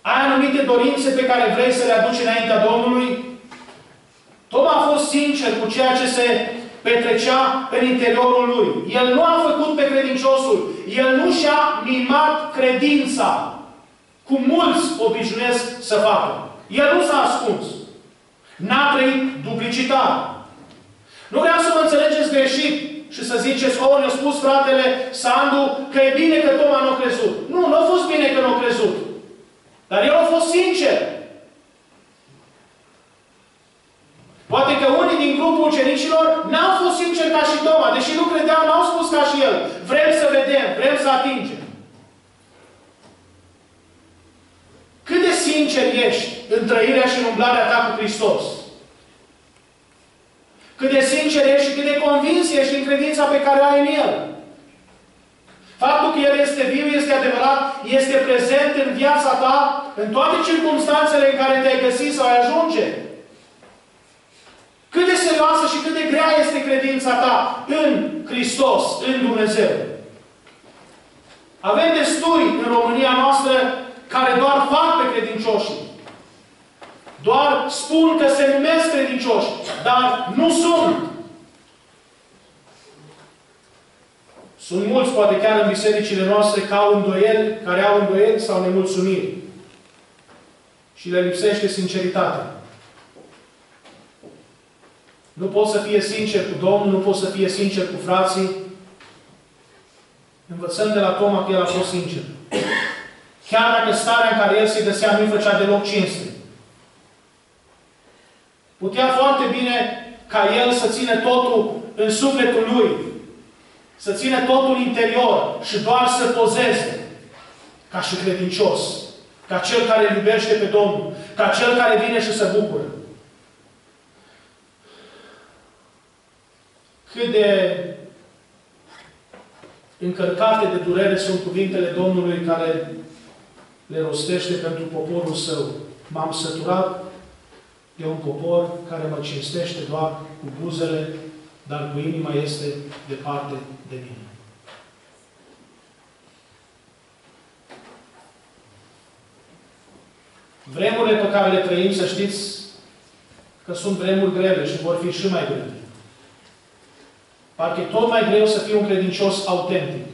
Ai anumite dorințe pe care vrei să le aduci înaintea Domnului? Toma a fost sincer cu ceea ce se petrecea în interiorul lui. El nu a făcut pe credinciosul. El nu și-a mimat credința, cum mulți obișnuiesc să facă. El nu s-a ascuns. N-a trăit duplicitate. Nu vreau să mă înțelegeți greșit și să ziceți, oh, ne-a spus fratele Sandu că e bine că Toma nu a crezut. Nu, nu a fost bine că nu a crezut. Dar el a fost sincer. Poate că unii din grupul ucenicilor n-au fost sinceri ca și Toma, deși nu credeau, n-au spus ca și el. Vrem să vedem, vrem să atingem. Cât de sincer ești în trăirea și în umblarea ta cu Hristos? Cât de sincer ești și cât de convins ești în credința pe care o ai în El? Faptul că El este viu, este adevărat, este prezent în viața ta, în toate circunstanțele în care te-ai găsit sau ai ajunge. Cât de serioasă și cât de grea este credința ta în Hristos, în Dumnezeu. Avem destui în România noastră care doar fac pe credincioși. Doar spun că se numesc credincioși, dar nu sunt. Sunt mulți, poate chiar în bisericile noastre, care au îndoieli, care au îndoieli sau nemulțumiri. Și le lipsește sinceritatea. Nu pot să fie sincer cu Domnul, nu pot să fie sincer cu frații. Învățăm de la Toma că el a fost sincer. Chiar dacă starea în care el se găsea nu-i făcea deloc cinste. Putea foarte bine ca el să ține totul în sufletul lui. Să ține totul interior și doar să pozeze ca și credincios. Ca cel care îl iubește pe Domnul. Ca cel care vine și se bucură. Cât de încărcate de durere sunt cuvintele Domnului care le rostește pentru poporul său. M-am săturat de un popor care mă cinstește doar cu buzele, dar cu inima este departe de mine. Vremurile pe care le trăim, să știți că sunt vremuri grele și vor fi și mai grele. Parcă e tot mai greu să fii un credincios autentic.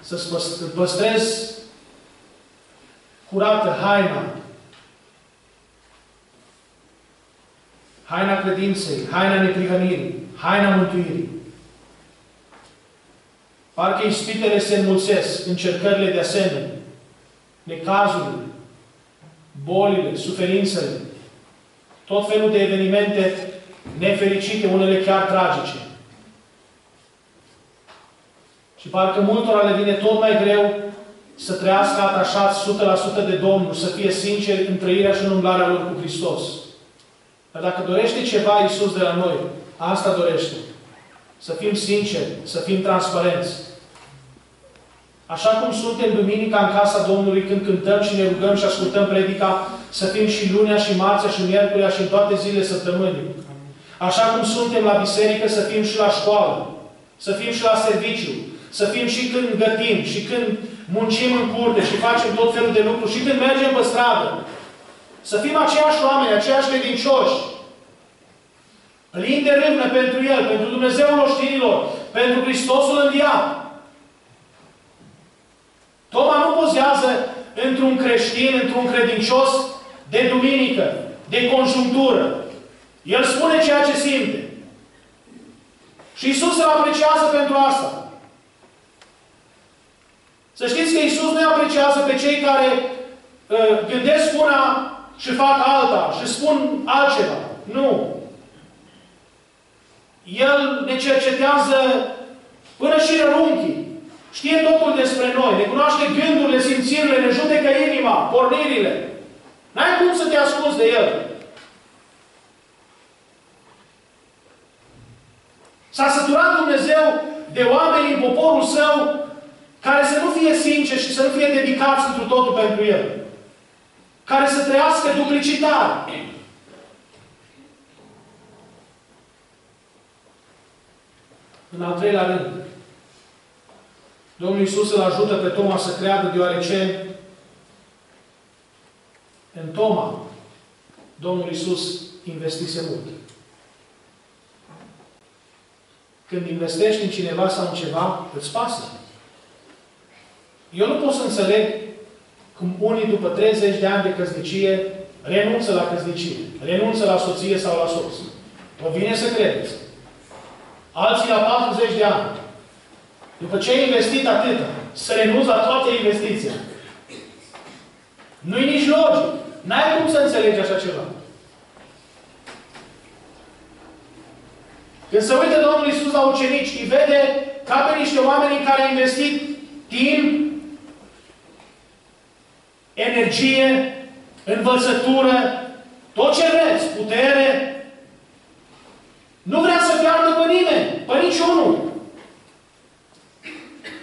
Să păstrezi curată haina. Haina credinței, haina neprihănirii, haina mântuirii. Parcă ispitele se înmulțesc, încercările de asemenea, necazurile, bolile, suferințele, tot felul de evenimente nefericite, unele chiar tragice. Și parcă multora le vine tot mai greu să trăiască atașați 100% de Domnul, să fie sinceri în trăirea și în umblarea lor cu Hristos. Dar dacă dorește ceva Iisus de la noi, asta dorește. Să fim sinceri, să fim transparenți. Așa cum suntem duminica în casa Domnului când cântăm și ne rugăm și ascultăm predica, să fim și lunea și marțea și miercurea și în toate zilele săptămânii. Așa cum suntem la biserică, să fim și la școală, să fim și la serviciu, să fim și când gătim, și când muncim în curte și facem tot felul de lucruri, și când mergem pe stradă. Să fim aceiași oameni, aceiași credincioși, plini de râvnă pentru El, pentru Dumnezeul oștirilor, pentru Hristosul înviat. Toma nu pozează într-un creștin, într-un credincios de duminică, de conjunctură. El spune ceea ce simte. Și Isus îl apreciază pentru asta. Să știți că Isus nu apreciază pe cei care uh, gândesc una și fac alta și spun altceva. Nu. El ne cercetează până și rărunchii. Știe totul despre noi, ne cunoaște gândurile, simțirile, ne judecă inima, pornirile. N-ai cum să te ascunzi de El. S-a săturat Dumnezeu de oameni în poporul Său care să nu fie sinceri și să nu fie dedicați întru totul pentru El. Care să trăiască duplicitate. În al treilea rând, Domnul Iisus îl ajută pe Toma să creadă deoarece în Toma Domnul Iisus investise mult. Când investești în cineva sau în ceva, îți pasă. Eu nu pot să înțeleg cum unii după 30 de ani de căsnicie renunță la căsnicie, renunță la soție sau la soț. Vă vine să credeți. Alții la 40 de ani. După ce ai investit atât, să renunți la toate investiția. Nu-i nici logic. N-ai cum să înțelegi așa ceva. Când se uită Domnul Iisus la ucenici, îi vede ca pe niște oameni în care a investit timp, energie, învățătură, tot ce vreți, putere. Nu vrea să piardă pe nimeni, pe niciunul.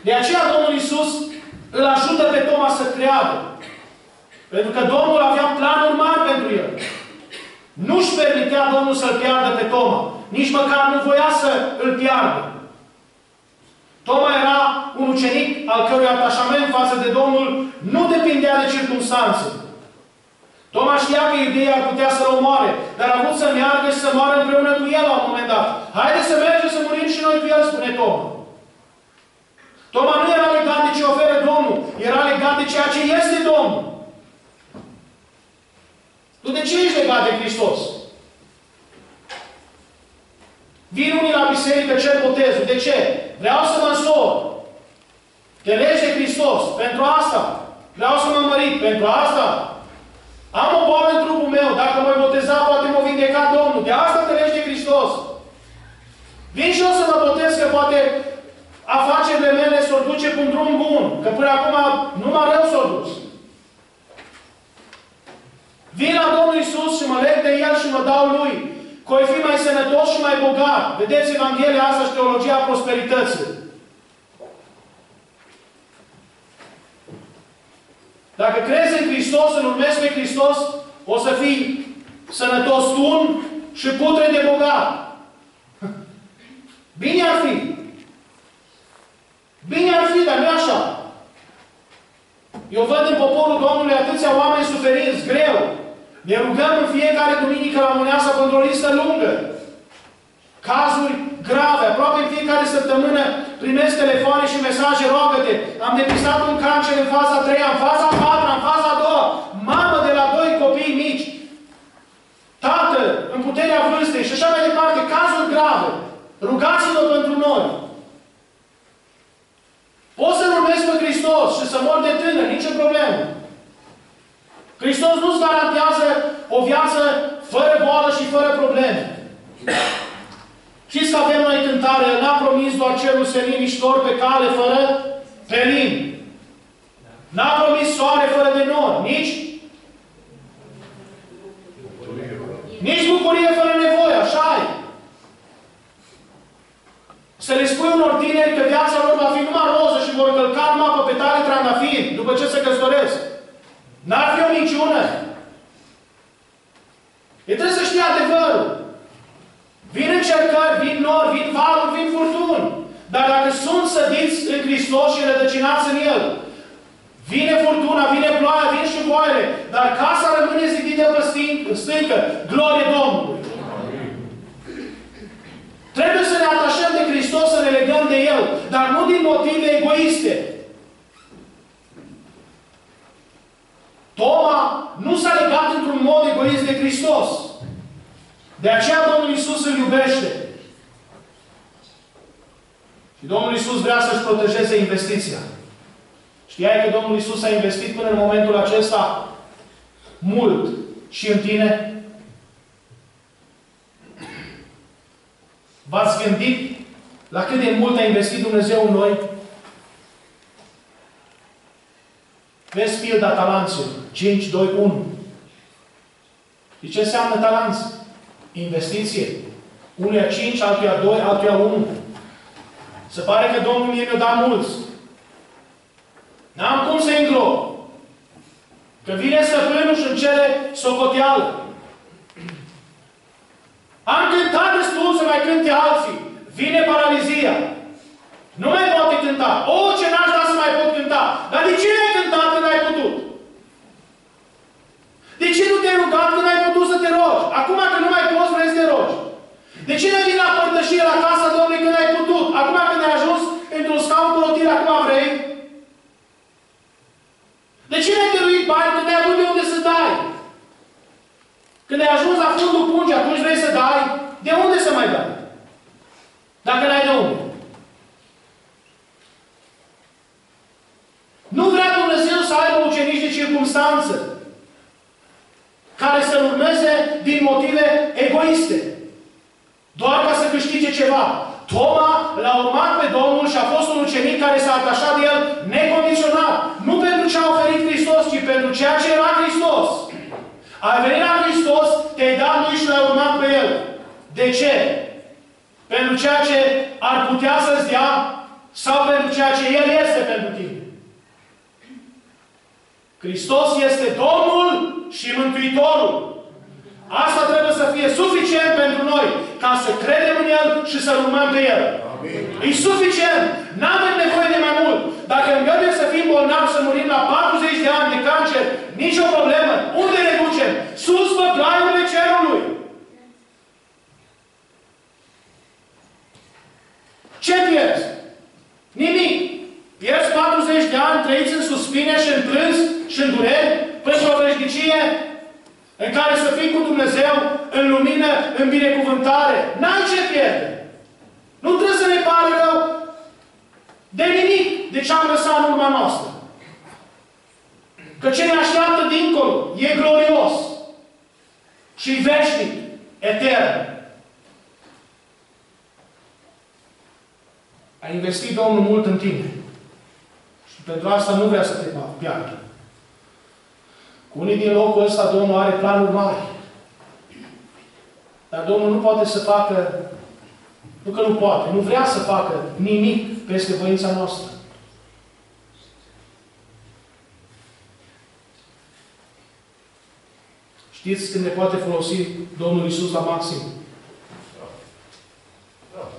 De aceea Domnul Iisus îl ajută pe Toma să creadă. Pentru că Domnul avea planuri mari pentru el. Nu-și permitea Domnul să-l piardă pe Toma. Nici măcar nu voia să îl piardă. Toma era un ucenic al cărui atașament față de Domnul nu depindea de circunstanțe. Toma știa că iudeii ar putea să-l omoare, dar a vrut să meargă și să moară împreună cu el la un moment dat. Haideți să mergem să murim și noi cu el, spune Toma. Toma nu era legat de ce oferă Domnul, era legat de ceea ce este Domnul. Tu de ce ești legat de Hristos? Vin unii la biserică, cer botezul. De ce? Vreau să mă însor. Te legi de Hristos. Pentru asta. Vreau să mă mărit. Pentru asta. Am o boală în trupul meu. Dacă mă boteza, poate mă vindeca Domnul. De asta te legi de Hristos. Vin și eu să mă botez, că poate afacerile mele s-o duce cu un drum bun. Că până acum numai rău s-o dus. Vin la Domnul Isus și mă leg de El și mă dau Lui. Că oi fi mai sănătos și mai bogat. Vedeți Evanghelia asta și teologia prosperității. Dacă crezi în Hristos, îl urmezi pe Hristos, o să fii sănătos tun și putre de bogat. Bine ar fi. Bine ar fi, dar nu așa. Eu văd în poporul Domnului atâția oameni suferiți, greu. Ne rugăm în fiecare duminică la Mâneasa pentru o listă lungă. Cazuri grave. Aproape în fiecare săptămână primesc telefoane și mesaje, rogă-te. Am depistat un cancer în faza 3, în faza 4, în faza 2. Mamă de la doi copii mici. Tată, în puterea vârstei și așa mai departe. Cazuri grave. Rugați-vă pentru noi. Poți să urmezi pe Hristos și să mor de tânăr, nicio problemă. Hristos nu-ți garantează o viață fără boală și fără probleme. Știți că avem noi cântare, n-a promis doar cerul senin miștor pe cale fără pelin. N-a promis soare fără de nori, nici nici bucurie fără nevoie, așa e. Să le spui unor tineri că viața lor va fi numai roză și vor călca numai pe petale trandafiri după ce se căsătoresc. N-ar fi o niciună. E trebuie să știe adevărul. Vin încercări, vin nori, vin valuri, vin furtuni. Dar dacă sunt sădiți în Hristos și rădăcinați în El, vine furtuna, vine ploaia, vin și boile, dar casa rămâne zidită pe stâncă. Glorie Domnului! Trebuie să ne atașăm de Hristos, să ne legăm de El, dar nu din motive egoiste. Toma nu s-a legat într-un mod egoist de Hristos. De aceea Domnul Isus îl iubește. Și Domnul Isus vrea să-și protejeze investiția. Știai că Domnul Isus a investit până în momentul acesta mult și în tine? V-ați gândit la cât de mult a investit Dumnezeu în noi? Vezi pilda talanților. 5, 2, 1. Și ce înseamnă talanți? Investiție. Unuia 5, altuia 2, altuia 1. Se pare că Domnul mie mi-a dat mulți. N-am cum să îngrop. Că vine stăpânul și îmi cere socoteală. Am cântat destul să mai cânte alții. Vine paralizia. Nu mai poate cânta. O, ce n-aș da să mai pot cânta. Dar de ce ai cântat când ai putut? De ce nu te-ai rugat când ai putut să te rogi? Acum că nu mai poți, vrei să te rogi. De ce nu vii la părtășie la casa Domnului când ai putut? Acum când ai ajuns într-un scaun cu rotire, acum vrei? De ce n-ai dăruit bani când ai avut de unde să dai? Când ai ajuns la fundul pungii, atunci vrei să dai? De unde să mai dai? Dacă n-ai de unde. Nu vrea Dumnezeu să aibă ucenici de circunstanță care să-L urmeze din motive egoiste. Doar ca să câștige ceva. Toma l-a urmat pe Domnul și a fost un ucenic care s-a atașat de el necondiționat. Nu pentru ce a oferit Hristos, ci pentru ceea ce era Hristos. Ai venit la Hristos, te-ai dat lui și l-ai urmat pe El. De ce? Pentru ceea ce ar putea să-ți dea sau pentru ceea ce El este pentru tine. Hristos este Domnul și Mântuitorul. Asta trebuie să fie suficient pentru noi ca să credem în El și să urmăm pe El. Amin. E suficient. N-avem nevoie de mai mult. Dacă îngăduie să fim bolnavi, să murim la 40 de ani de cancer, nicio problemă. Unde ne ducem? Sus pe plaiurile cerului. Ce pierzi? Nimic. Pierzi 40 de ani, trăiți în suspine și în plâns și în dureri pentru o veșnicie în care să fii cu Dumnezeu în lumină, în binecuvântare. N-ai ce pierde. Nu trebuie să ne pare rău de nimic de ce am lăsat în urma noastră. Că ce ne așteaptă dincolo e glorios și veșnic, etern. A investit Domnul mult în tine. Și pentru asta nu vrea să te piardă. Cu unii din locul ăsta Domnul are planuri mari. Dar Domnul nu poate să facă, nu că nu poate, nu vrea să facă nimic peste voința noastră. Știți când ne poate folosi Domnul Isus la maxim? Da.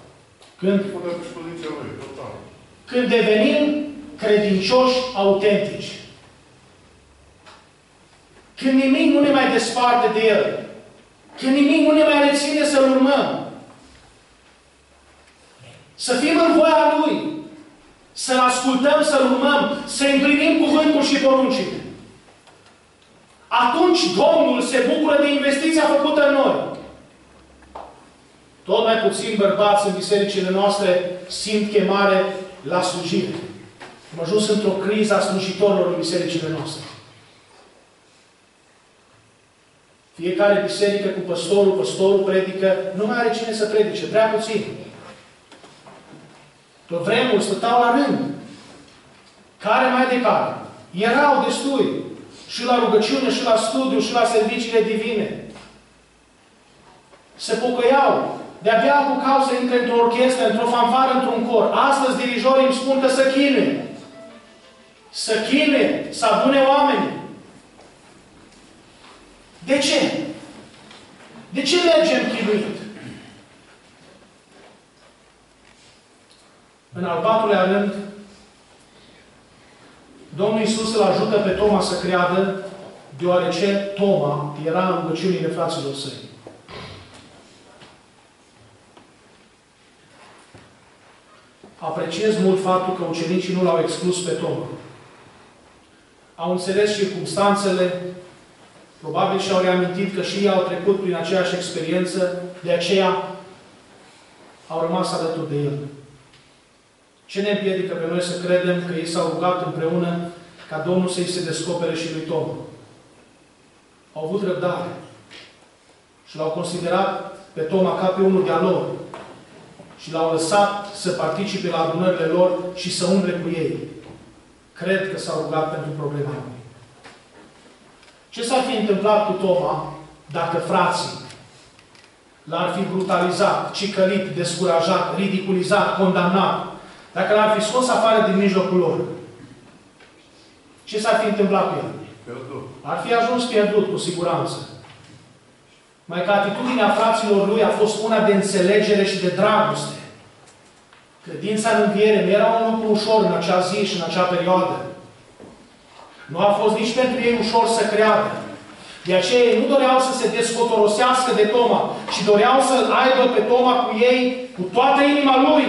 Când? Pune la dispoziția lui, total. Când devenim credincioși autentici. Când nimic nu ne mai desparte de El. Când nimic nu ne mai reține să-L urmăm. Să fim în voia Lui. Să-L ascultăm, să-L urmăm, să împlinim cuvântul și poruncile. Atunci Domnul se bucură de investiția făcută în noi. Tot mai puțin bărbați în bisericile noastre simt chemare la slujire. Am ajuns într-o criză a slujitorilor în bisericile noastre. Fiecare biserică cu păstorul, păstorul predică, nu mai are cine să predice, prea puțin. Pe vremuri stăteau la rând. Care mai de care? Erau destui. Și la rugăciune, și la studiu, și la serviciile divine. Se pocăiau. De-abia apucau să intre într-o orchestră, într-o fanfară, într-un cor. Astăzi dirijorii îmi spun că să chine. Să chine, să adune oameni. De ce? De ce mergem chinuit? În al patrulea rând, Domnul Iisus îl ajută pe Toma să creadă, deoarece Toma era în rugăciunile fraților săi. Apreciez mult faptul că ucenicii nu l-au exclus pe Toma. Au înțeles circumstanțele, probabil și-au reamintit că și ei au trecut prin aceeași experiență, de aceea au rămas alături de el. Ce ne împiedică pe noi să credem că ei s-au rugat împreună ca Domnul să-i se descopere și lui Toma? Au avut răbdare și l-au considerat pe Toma ca pe unul de-a lor și l-au lăsat să participe la adunările lor și să umble cu ei. Cred că s-au rugat pentru problema lui. Ce s-ar fi întâmplat cu Toma dacă frații l-ar fi brutalizat, cicălit, descurajat, ridiculizat, condamnat, dacă l-ar fi scos afară din mijlocul lor? Ce s-ar fi întâmplat cu el? Ar fi ajuns pierdut, cu siguranță. Mai că atitudinea fraților lui a fost una de înțelegere și de dragoste. Credința în înviere nu era un lucru ușor în acea zi și în acea perioadă. Nu a fost nici pentru ei ușor să creadă. De aceea ei nu doreau să se descotorosească de Toma, ci doreau să-l aibă pe Toma cu ei, cu toată inima lui.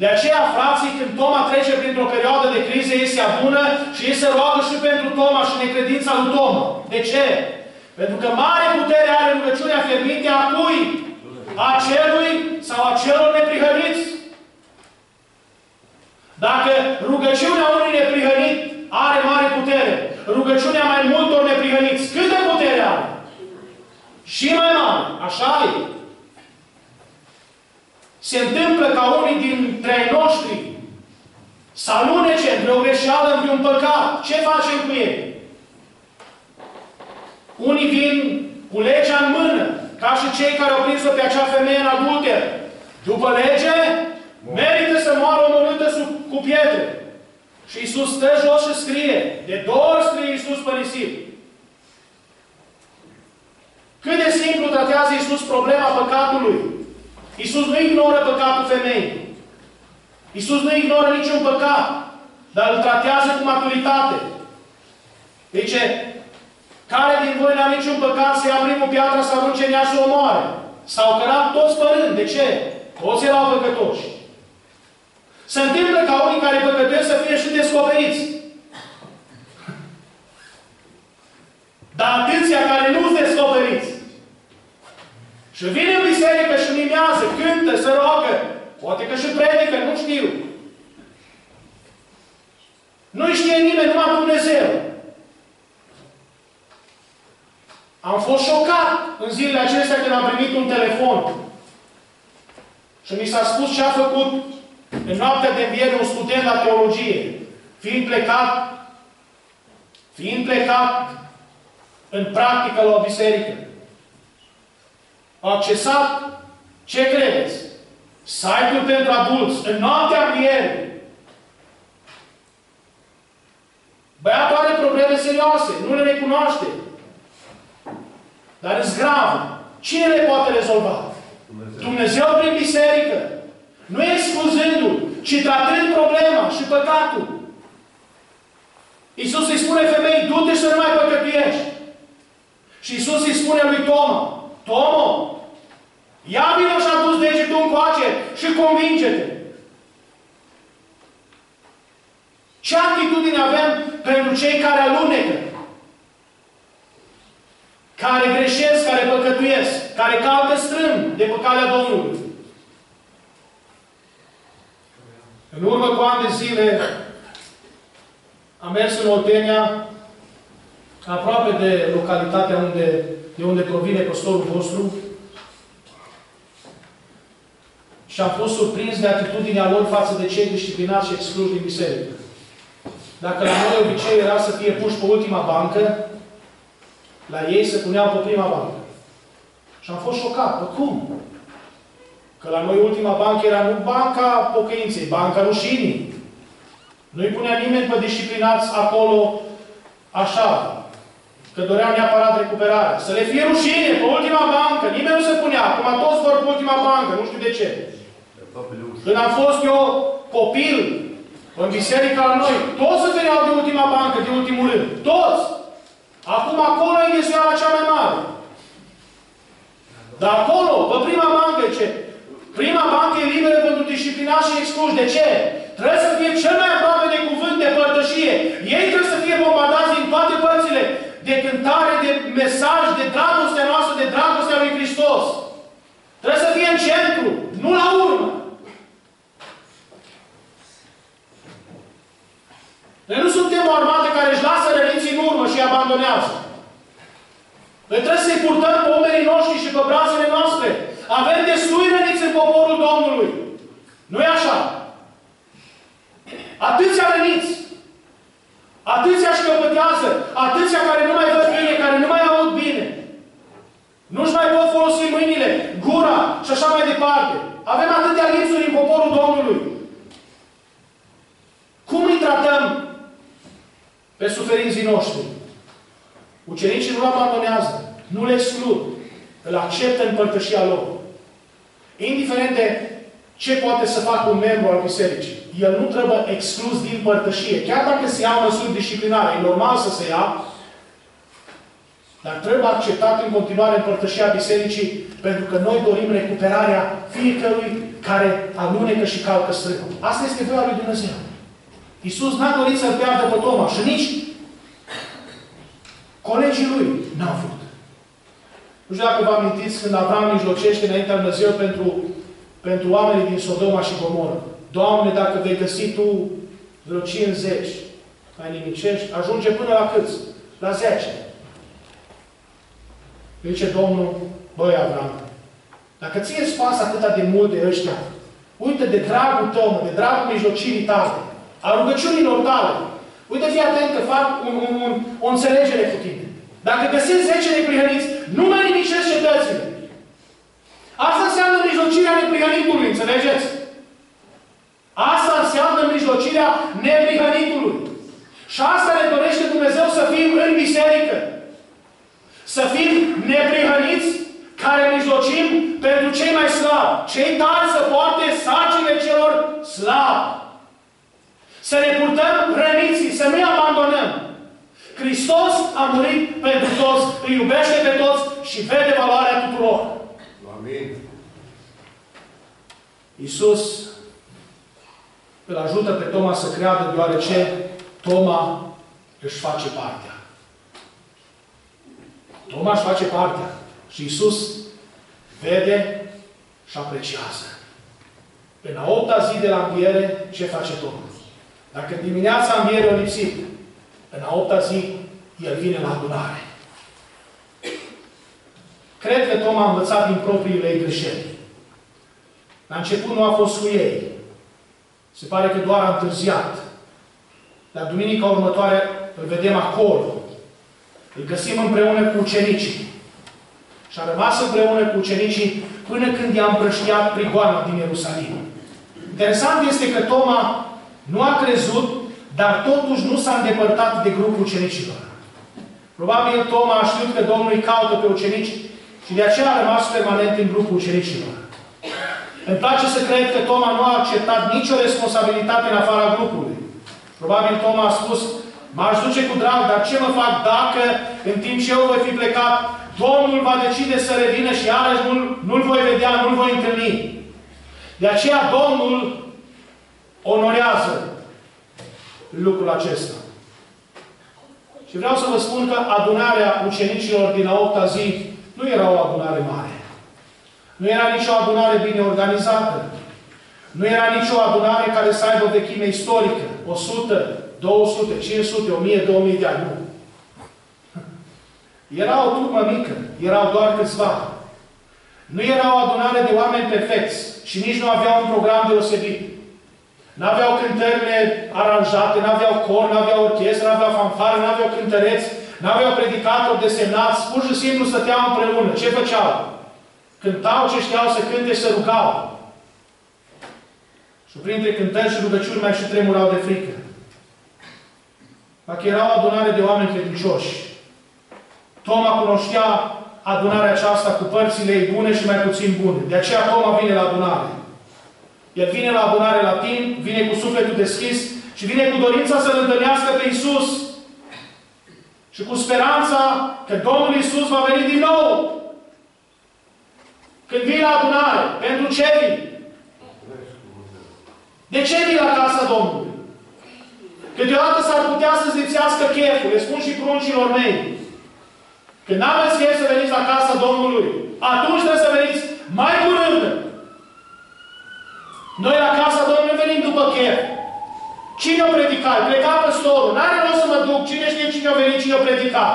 De aceea, frații, când Toma trece printr-o perioadă de criză, ei se adună și ei se roagă și pentru Toma și necredința lui Toma. De ce? Pentru că mare putere are rugăciunea fierbinte a cui? A celui sau a celor neprihăniți. Dacă rugăciunea unui neprihănit are mare putere, rugăciunea mai multor neprihăniți, cât de putere are? Și mai mare. Așa e. Se întâmplă ca unii dintre ai noștri să alunece între o greșeală, între un păcat. Ce facem cu ei? Unii vin cu legea în mână, ca și cei care au prins-o pe acea femeie în adulter. După lege, merită să moară omorâtă sub, cu pietre. Și Iisus stă jos și scrie. De două ori scrie Iisus pe nisip. Cât de simplu tratează Iisus problema păcatului. Iisus nu ignoră păcatul femeii. Iisus nu ignoră niciun păcat, dar îl tratează cu maturitate. Deci, care din voi n-a niciun păcat să ia primul piatră să arunce în ea să o omoare? S-au cărat toți părând. De ce? Toți erau păcătoși. Se întâmplă ca unii care păcătuiesc să fie și descoperiți. Dar atâția care nu sunt descoperiți. Și vine în biserică și mimează, cântă, se roagă. Poate că și predică, nu știu. Nu știe nimeni, numai Dumnezeu. Am fost șocat în zilele acestea când am primit un telefon. Și mi s-a spus ce a făcut în noaptea de înviere un student la teologie, fiind plecat, fiind plecat în practică la o biserică. A accesat, ce credeți? Site-ul pentru adulți, în noaptea învierii. Băiatul are probleme serioase, nu le recunoaște. Dar îți gravă. Cine le poate rezolva? Dumnezeu, Dumnezeu prin biserică. Nu excluzându-l, ci tratând problema și păcatul. Iisus îi spune femeii, du-te să nu mai păcătuiești. Și Iisus îi spune lui Toma, Tomo, ia vină și adus degetul încoace și convinge-te. Ce atitudine avem pentru cei care alunecă? Care greșesc, care păcătuiesc, care caută strâmb de păcalea Domnului. În urmă cu ani de zile am mers în Oltenia, aproape de localitatea unde, de unde provine păstorul vostru, și am fost surprins de atitudinea lor față de cei disciplinați și excluși din biserică. Dacă la noi obicei era să fie puși pe ultima bancă, la ei se puneau pe prima bancă. Și am fost șocat. Păi cum? Că la noi ultima bancă era nu banca pocăinței, banca rușinii. Nu-i punea nimeni pe disciplinați acolo așa, că dorea neapărat recuperarea. Să le fie rușine pe ultima bancă. Nimeni nu se punea. Acum toți vor pe ultima bancă. Nu știu de ce. Când am fost eu copil în biserica la noi, toți se veneau de ultima bancă, de ultimul rând. Toți! Acum acolo e ghesuiala cea mai mare. Dar acolo, pe prima bancă, ce? Prima bancă e liberă pentru disciplinați și excluși. De ce? Trebuie să fie cel mai aproape de cuvânt, de părtășie. Ei trebuie să fie bombardați din toate părțile. De cântare, de mesaj, de dragostea noastră, de dragostea lui Hristos. Trebuie să fie în centru, nu la urmă. Noi nu suntem o armată care își lasă reliții în urmă și îi abandonează. Noi trebuie să-i purtăm pe noștri și pe brațele noastre. Avem destui răniți în poporul Domnului. nu e așa? Atâția răniți. Atâția șchiopătează. Atâția care nu mai văd bine, care nu mai aud bine. Nu-și mai pot folosi mâinile, gura și așa mai departe. Avem atâtea lipsuri în poporul Domnului. Cum îi tratăm pe suferinții noștri? Ucenicii nu-l abandonează, nu le exclud, îl acceptă în părtășia lor. Indiferent de ce poate să facă un membru al bisericii, el nu trebuie exclus din părtășie. Chiar dacă se ia măsuri disciplinare, e normal să se ia, dar trebuie acceptat în continuare împărtășia bisericii, pentru că noi dorim recuperarea fiecărui care alunecă și calcă strâmb. Asta este voia lui Dumnezeu. Iisus n-a dorit să-l piardă pe Toma și nici colegii lui n-au vrut. Nu știu dacă vă amintiți când Avram mijlocește înaintea Dumnezeu pentru, pentru oamenii din Sodoma și Gomoră. Doamne, dacă vei găsi Tu vreo 50, mai nimicești, ajunge până la câți? La 10. Zice Domnul, băi Avram, dacă ție îți pasă atâta de mult de ăștia, uite de dragul tău, de dragul mijlocirii tale, a rugăciunilor tale, uite, fii atent că fac un, un, un, o înțelegere cu tine. Dacă găsești 10 neprihăniți, nu mai nimicesc cetățile. Asta înseamnă mijlocirea neprihănitului, înțelegeți? Asta înseamnă mijlocirea neprihănitului. Și asta ne dorește Dumnezeu să fim în biserică. Să fim neprihăniți care mijlocim pentru cei mai slabi. Cei tari să poarte sacile celor slabi. Să ne purtăm răniții, să nu-i abandonăm. Hristos a murit pentru toți, îi iubește pe toți și vede valoarea tuturor. Amin. Iisus îl ajută pe Toma să creadă deoarece Toma își face partea. Toma își face partea. Și Iisus vede și apreciază. În a opta zi de la înviere, ce face Toma? Dacă dimineața înviere o lipsit, în a opta zi, el vine la adunare. Cred că Toma a învățat din propriile ei greșeli. La început nu a fost cu ei. Se pare că doar a întârziat. Dar duminica următoare îl vedem acolo. Îl găsim împreună cu ucenicii. Și a rămas împreună cu ucenicii până când i-a împrăștiat prigoana din Ierusalim. Interesant este că Toma nu a crezut, dar totuși nu s-a îndepărtat de grupul ucenicilor. Probabil Toma a știut că Domnul îi caută pe ucenici și de aceea a rămas permanent în grupul ucenicilor. Îmi place să cred că Toma nu a acceptat nicio responsabilitate în afara grupului. Probabil Toma a spus, M-aș duce cu drag, dar ce mă fac dacă, în timp ce eu voi fi plecat, Domnul va decide să revină și iarăși nu-L nu voi vedea, nu-L voi întâlni. De aceea Domnul onorează lucrul acesta. Și vreau să vă spun că adunarea ucenicilor din a opta zi nu era o adunare mare. Nu era nicio adunare bine organizată. Nu era nicio adunare care să aibă vechime istorică. 100, 200, 500, 1000, 2000 de ani. Nu. Era o turmă mică. Erau doar câțiva. Nu era o adunare de oameni perfecți. Și nici nu aveau un program deosebit. N-aveau cântările aranjate, n-aveau cor, n-aveau orchestră, n-aveau fanfare, n-aveau cântăreți, n-aveau predicatori desemnați, pur și simplu stăteau împreună. Ce făceau? Cântau ce știau să cânte și să rugau. Și printre cântări și rugăciuni mai și tremurau de frică. Dacă era o adunare de oameni credincioși, Toma cunoștea adunarea aceasta cu părțile ei bune și mai puțin bune. De aceea Toma vine la adunare. El vine la adunare la timp, vine cu sufletul deschis și vine cu dorința să-L întâlnească pe Isus. Și cu speranța că Domnul Isus va veni din nou. Când vii la adunare, pentru ce vii? De ce vii la casa Domnului? Câteodată s-ar putea să-ți lipsească cheful. Le spun și pruncilor mei. Când aveți chef să veniți la casa Domnului, atunci trebuie să veniți mai curând. Noi la casa Domnului venim după chef. Cine a predicat? Pleca păstorul. N-are rost să mă duc. Cine știe cine a venit, cine a predicat?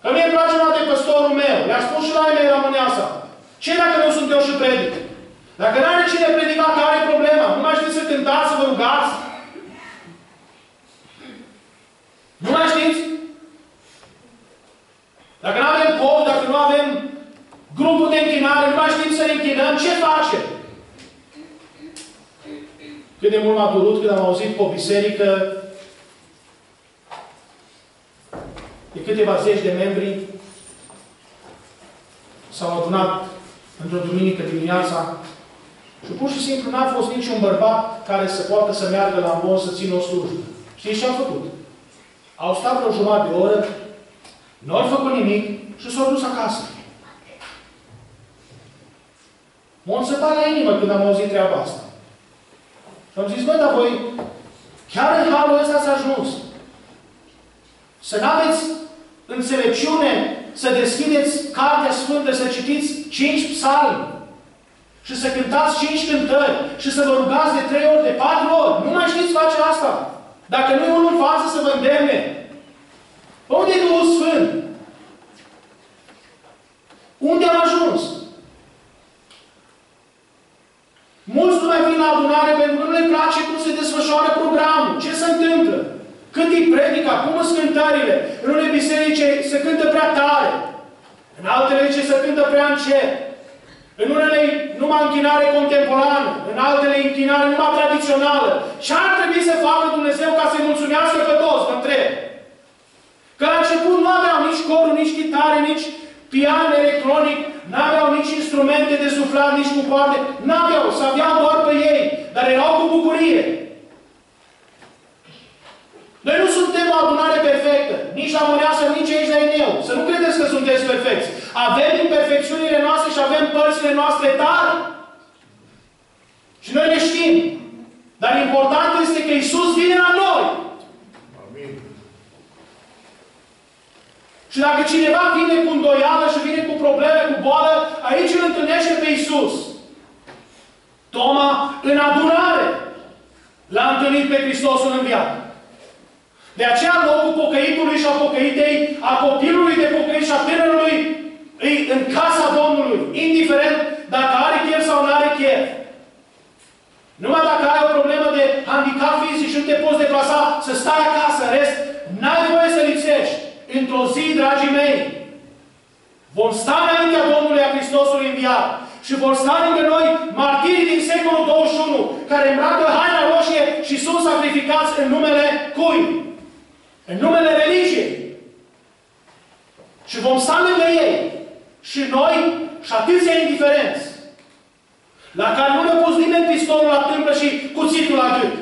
Că mie îmi place numai de păstorul meu. Le-a spus și la ei mei la mâneasa. Ce dacă nu sunt eu și predic? Dacă nu are cine predica, care e problema? Nu mai știți să cântați, să vă rugați? Nu mai știți? Dacă nu avem cor, dacă nu avem grupul de închinare, nu mai știm să ne închinăm, ce facem? Cât de mult m-a durut când am auzit pe o biserică de câteva zeci de membri s-au adunat într-o duminică dimineața și pur și simplu n-a fost niciun bărbat care să poată să meargă la ambon să țină o slujbă. Știți ce au făcut? Au stat vreo jumătate de oră, nu au făcut nimic și s-au dus acasă. M-a înțepat la inimă când am auzit treaba asta. Și am zis, băi, dar voi, chiar în halul ăsta s-a ajuns. Să nu aveți înțelepciune să deschideți Cartea Sfântă, să citiți cinci psalmi și să cântați cinci cântări și să vă rugați de trei ori, de patru ori. Nu mai știți face asta. Dacă nu e unul în față să vă îndemne. Unde e Duhul Sfânt? Unde am ajuns? Mulți nu mai vin la adunare pentru că nu le place cum se desfășoară programul. Ce se întâmplă? Cât e predica, cum sunt cântările. În unele biserici se cântă prea tare. În altele ce se cântă prea încet. În unele numai închinare contemporană. În altele închinare numai tradițională. Ce ar trebui să facă Dumnezeu ca să-i mulțumească pe toți, vă întreb? Că la început nu aveau nici corul, nici chitare, nici pian electronic, n-aveau nici instrumente de suflat, nici cu coarde, n-aveau, să aveau doar pe ei, dar erau cu bucurie. Noi nu suntem o adunare perfectă, nici la Mâneasă, nici aici la Eneu. Să nu credeți că sunteți perfecți. Avem imperfecțiunile noastre și avem părțile noastre tari. Și noi le știm. Dar important este că Isus vine la noi. Și dacă cineva vine cu îndoială și vine cu probleme, cu boală, aici îl întâlnește pe Isus. Toma, în adunare, l-a întâlnit pe Hristosul înviat. De aceea locul pocăitului și a pocăitei, a copilului de pocăit și a tânărului, îi în casa Domnului, indiferent dacă are chef sau nu are chef. Numai dacă ai o problemă de handicap fizic și nu te poți deplasa, să stai acasă, în rest, n-ai voie să lipsești. Într-o zi, dragii mei, vom sta înaintea Domnului a Hristosului înviat și vor sta lângă noi martirii din secolul 21, care îmbracă haina roșie și sunt sacrificați în numele cui? În numele religiei. Și vom sta lângă ei. Și noi, și atâția indiferenți, la care nu le-a pus nimeni pistolul la tâmplă și cuțitul la gât.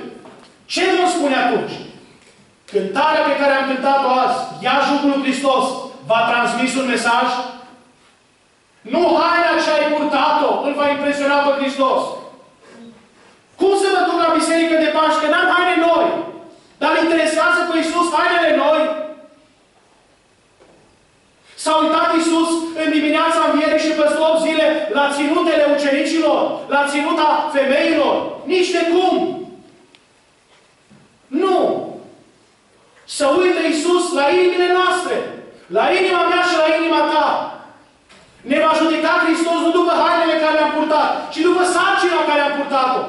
Ce vom spune atunci? Cântarea pe care am cântat-o azi, Ia jugul lui Hristos, v-a transmis un mesaj? Nu haina ce ai purtat-o îl va impresiona pe Hristos. Cum să mă duc la biserică de Paște? Că n-am haine noi. Dar îl interesează pe Iisus hainele noi? S-a uitat Iisus în dimineața învierii și peste 8 zile la ținutele ucenicilor, la ținuta femeilor. Nici de cum. Nu. Să uită Iisus la inimile noastre, la inima mea și la inima ta. Ne va judeca Hristos nu după hainele care le-am purtat, ci după sarcina care am purtat-o.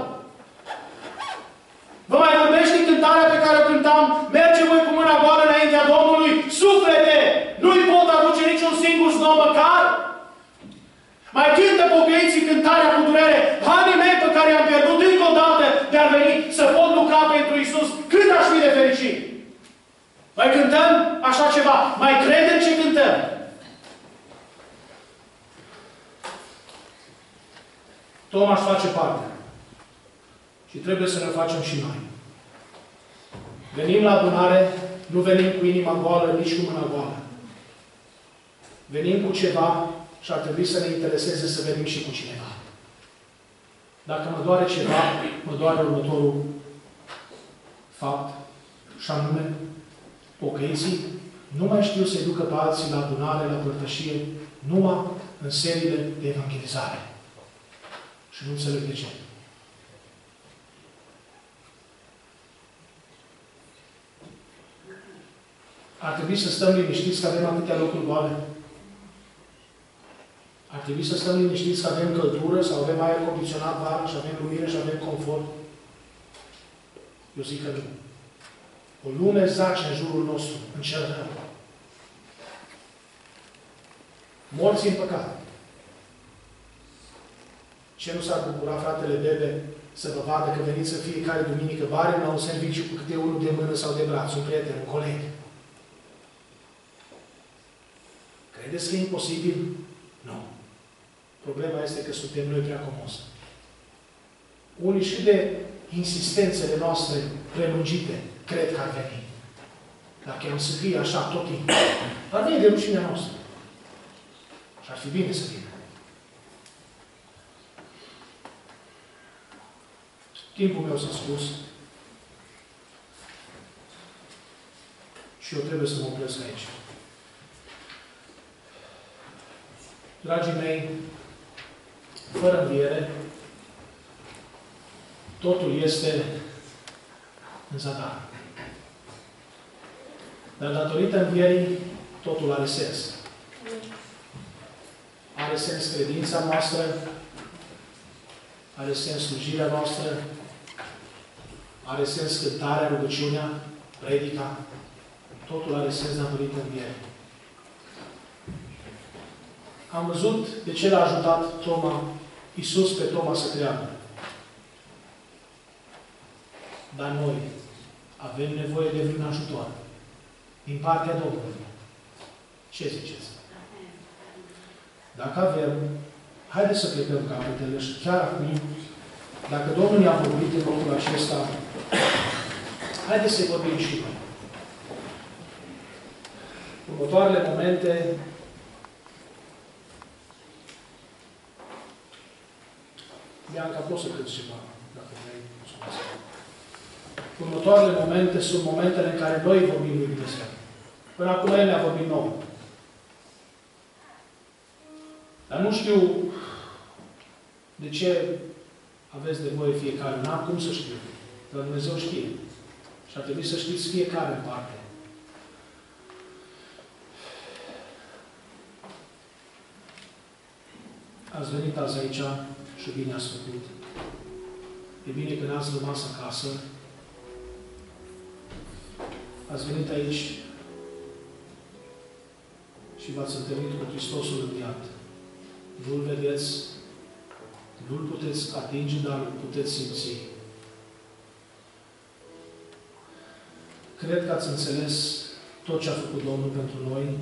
Vă mai vorbește cântarea pe care o cântam? Merge voi cu mâna goală înaintea Domnului, suflete! Nu-i pot aduce niciun singur znon măcar? Mai cântă pocăiții cântarea cu Mai cântăm așa ceva? Mai credem ce cântăm? Tomaș face parte. Și trebuie să ne facem și noi. Venim la adunare, nu venim cu inima goală, nici cu mâna goală. Venim cu ceva și ar trebui să ne intereseze să venim și cu cineva. Dacă mă doare ceva, mă doare următorul fapt, și anume, Pocăiții nu mai știu să-i ducă pe alții la adunare, la părtășie, numai în seriile de evangelizare. Și nu înțeleg de ce. Ar trebui să stăm liniștiți că avem atâtea locuri goale. Ar trebui să stăm liniștiți că avem căldură sau avem aer condiționat vara și avem lumină și avem confort. Eu zic că nu. O lume zace în jurul nostru, în cel rău. Morți în păcat. Ce nu s-ar bucura fratele Bebe să vă vadă că veniți în fiecare duminică bare la un serviciu cu câte unul de mână sau de braț, un prieten, un coleg. Credeți că e imposibil? Nu. Problema este că suntem noi prea comozi. Unii și de insistențele noastre prelungite cred că ar veni. Dacă am să fie așa tot timpul, ar veni de rușinea noastră. Și ar fi bine să vină. Timpul meu s-a spus și eu trebuie să mă opresc aici. Dragii mei, fără înviere, totul este în zadar. Dar datorită învierii, totul are sens. Are sens credința noastră, are sens slujirea noastră, are sens cântarea, rugăciunea, predica, totul are sens datorită învierii. Am văzut de ce l-a ajutat Toma, Iisus pe Toma să creadă. Dar noi avem nevoie de vreun ajutor din partea Domnului. Ce ziceți? Dacă avem, haideți să plecăm capetele și chiar acum, dacă Domnul ne-a vorbit în locul acesta, haideți să vorbim și noi. Următoarele momente Bianca, poți să cânti ceva, dacă vrei. Mulțumesc. Următoarele momente sunt momentele în care noi vorbim lui Dumnezeu. Până acum El ne-a vorbit nou. Dar nu știu de ce aveți nevoie fiecare. N-am cum să știu. Dar Dumnezeu știe. Și ar trebui să știți fiecare în parte. Ați venit azi aici și bine ați făcut. E bine că n-ați rămas acasă. Ați venit aici și v-ați întâlnit cu Hristosul înviat. Nu-L vedeți, nu-L puteți atinge, dar îl puteți simți. Cred că ați înțeles tot ce a făcut Domnul pentru noi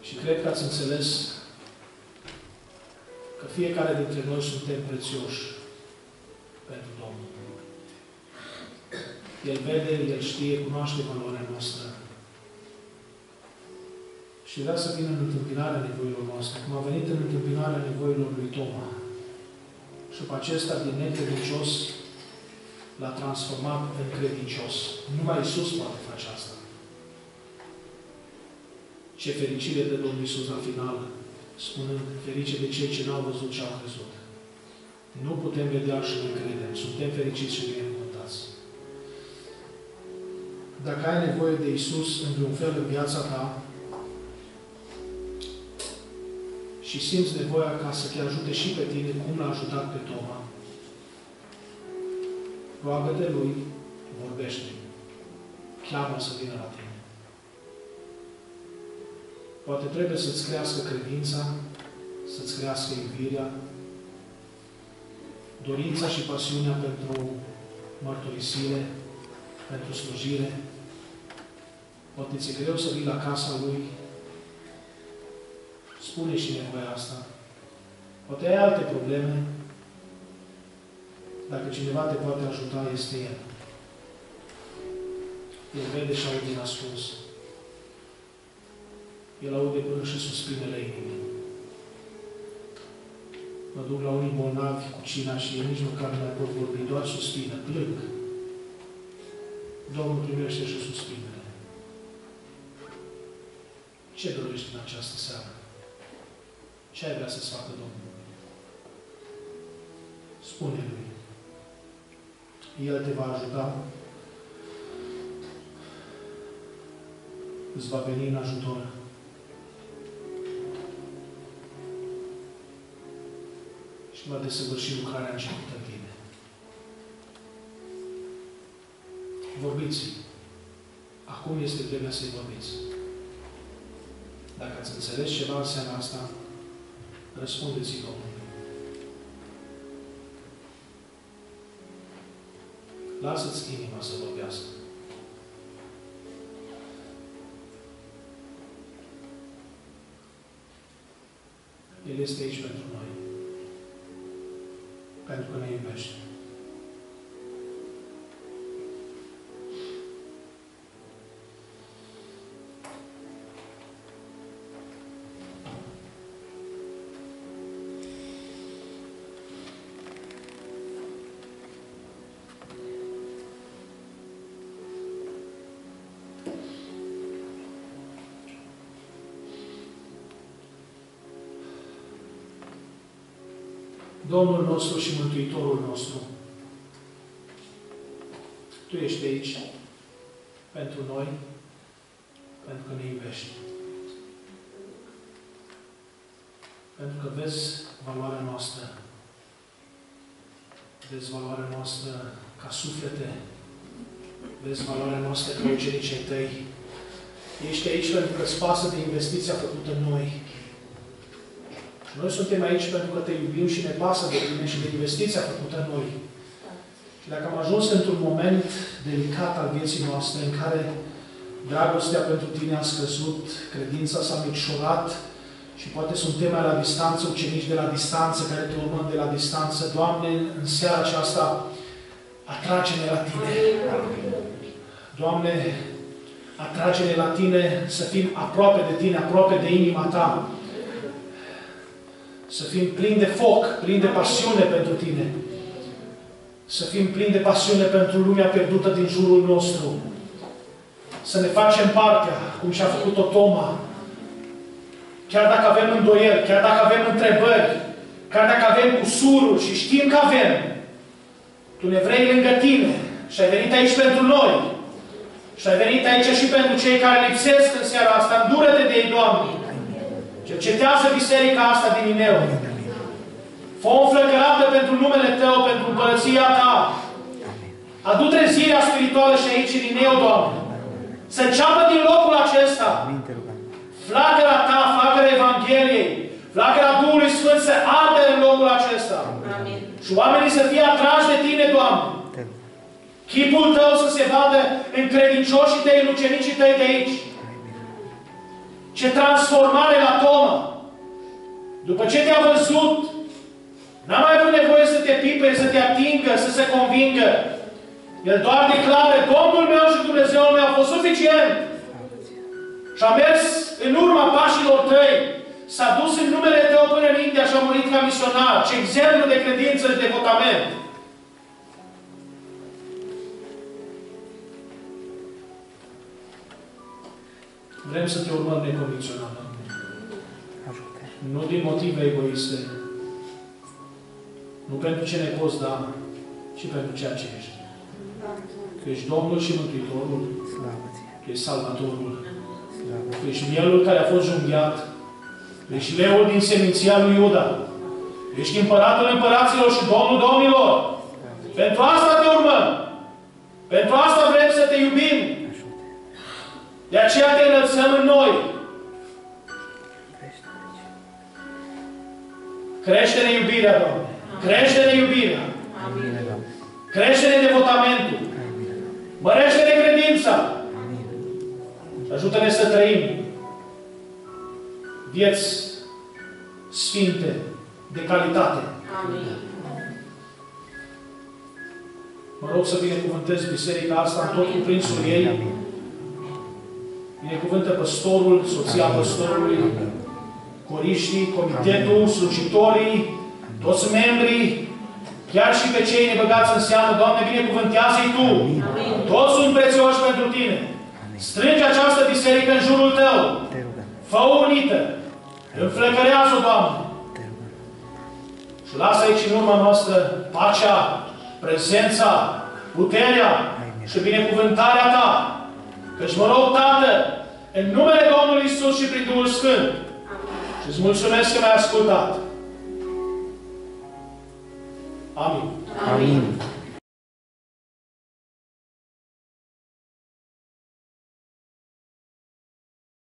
și cred că ați înțeles că fiecare dintre noi suntem prețioși pentru Domnul. El vede, El știe, cunoaște valoarea noastră. Și vrea să vină în întâmpinarea nevoilor noastre, cum a venit în întâmpinarea nevoilor lui Toma. Și pe acesta, din necredincios, l-a transformat în credincios. Numai Iisus poate face asta. Ce fericire de Domnul Iisus la final, spunând, ferice de cei ce n-au văzut ce au crezut. Nu putem vedea și noi credem. Suntem fericiți și binecuvântați. Dacă ai nevoie de Isus în vreun fel în viața ta și simți nevoia ca să te ajute și pe tine, cum l-a ajutat pe Toma, roagă-te Lui, vorbește cheamă să vină la tine. Poate trebuie să-ți crească credința, să-ți crească iubirea, dorința și pasiunea pentru mărturisire, pentru slujire. Poate ți-e greu să vii la casa Lui. Spune și nevoia asta. Poate ai alte probleme. Dacă cineva te poate ajuta, este El. El vede și aude din ascuns. El aude până și suspinele inimii. Mă duc la unii bolnavi cu cina și ei nici măcar nu mai pot vorbi, doar suspină, plâng. Domnul primește și suspinele. Ce dorești în această seară? Ce ai vrea să-ți facă Domnul? Spune-Lui. El te va ajuta îți va veni în ajutor. Și va desăvârși lucrarea începută în tine. Vorbiți. Acum este vremea să-i vorbiți. Dacă ați înțeles ceva în seara asta, răspundeți-i Domnului. Lasă-ți inima să vorbească. El este aici pentru noi. Pentru că ne iubește. Domnul nostru și Mântuitorul nostru, Tu ești aici pentru noi, pentru că ne iubești. Pentru că vezi valoarea noastră, vezi valoarea noastră ca suflete, vezi valoarea noastră ca ucenicii tăi. Ești aici pentru că îți pasă de investiția făcută în noi, și noi suntem aici pentru că te iubim și ne pasă de tine și de investiția făcută în noi. Și dacă am ajuns într-un moment delicat al vieții noastre în care dragostea pentru tine a scăzut, credința s-a micșorat și poate suntem mai la distanță, ucenici de la distanță, care te urmăm de la distanță, Doamne, în seara aceasta, atrage-ne la Tine. Doamne, atrage-ne la Tine să fim aproape de Tine, aproape de inima Ta să fim plini de foc, plini de pasiune pentru Tine. Să fim plini de pasiune pentru lumea pierdută din jurul nostru. Să ne facem partea, cum și-a făcut-o Toma. Chiar dacă avem îndoieli, chiar dacă avem întrebări, chiar dacă avem cusururi și știm că avem, Tu ne vrei lângă Tine și ai venit aici pentru noi. Și ai venit aici și pentru cei care lipsesc în seara asta. Îndură-te de ei, Doamne. Cercetează biserica asta din Ineu. Fă o înflăcărată pentru numele Tău, pentru împărăția Ta. Adu trezirea spirituală și aici în Ineu, Doamne. Să înceapă din locul acesta. Flacăra Ta, flacăra Evangheliei, flacăra Duhului Sfânt să arde în locul acesta. Amin. Și oamenii să fie atrași de Tine, Doamne. Chipul Tău să se vadă în credincioșii Tăi, în ucenicii Tăi de aici. Ce transformare la Toma! După ce te-a văzut, n-a mai avut nevoie să te pipe, să te atingă, să se convingă. El doar declară, Domnul meu și Dumnezeul meu a fost suficient. Și a mers în urma pașilor tăi. S-a dus în numele tău până în India și a murit ca misionar. Ce exemplu de credință și devotament. Vrem să te urmăm necondiționat. Ajută. Nu din motive egoiste. Nu pentru ce ne poți da, ci pentru ceea ce ești. Că ești Domnul și Mântuitorul. Slavă ție. Că ești Salvatorul. Slavă Că ești mielul care a fost junghiat. Că ești leul din seminția lui Iuda. Ești împăratul împăraților și Domnul domnilor. Pentru asta te urmăm. Pentru asta vrem să te iubim. Ajută. De aceea te înălțăm în noi. Crește aici. Crește-ne iubirea, Doamne. Crește-ne iubirea. Bine, Doamne. Crește-ne devotamentul. Hai bine, Doamne. Mărește-ne credința. Amin. Și ajută-ne să trăim vieți sfinte, de calitate. Amin. Mă rog să binecuvântez biserica asta în tot cuprinsul ei. Amin. Binecuvântă păstorul, soția păstorului, coriștii, comitetul, slujitorii, toți membrii, chiar și pe cei nebăgați în seamă, Doamne, binecuvântează-i Tu! Toți sunt prețioși pentru Tine! Strânge această biserică în jurul Tău! Te rugăm. Fă unită! Înflăcărează, Doamne! Te rugăm. Și lasă aici în urma noastră pacea, prezența, puterea și binecuvântarea Ta. Căci mă rog, Tată, În numele Domnului Isus și prin Duhul Sfânt. Și îți mulțumesc că m-ai ascultat. Amin. Amin.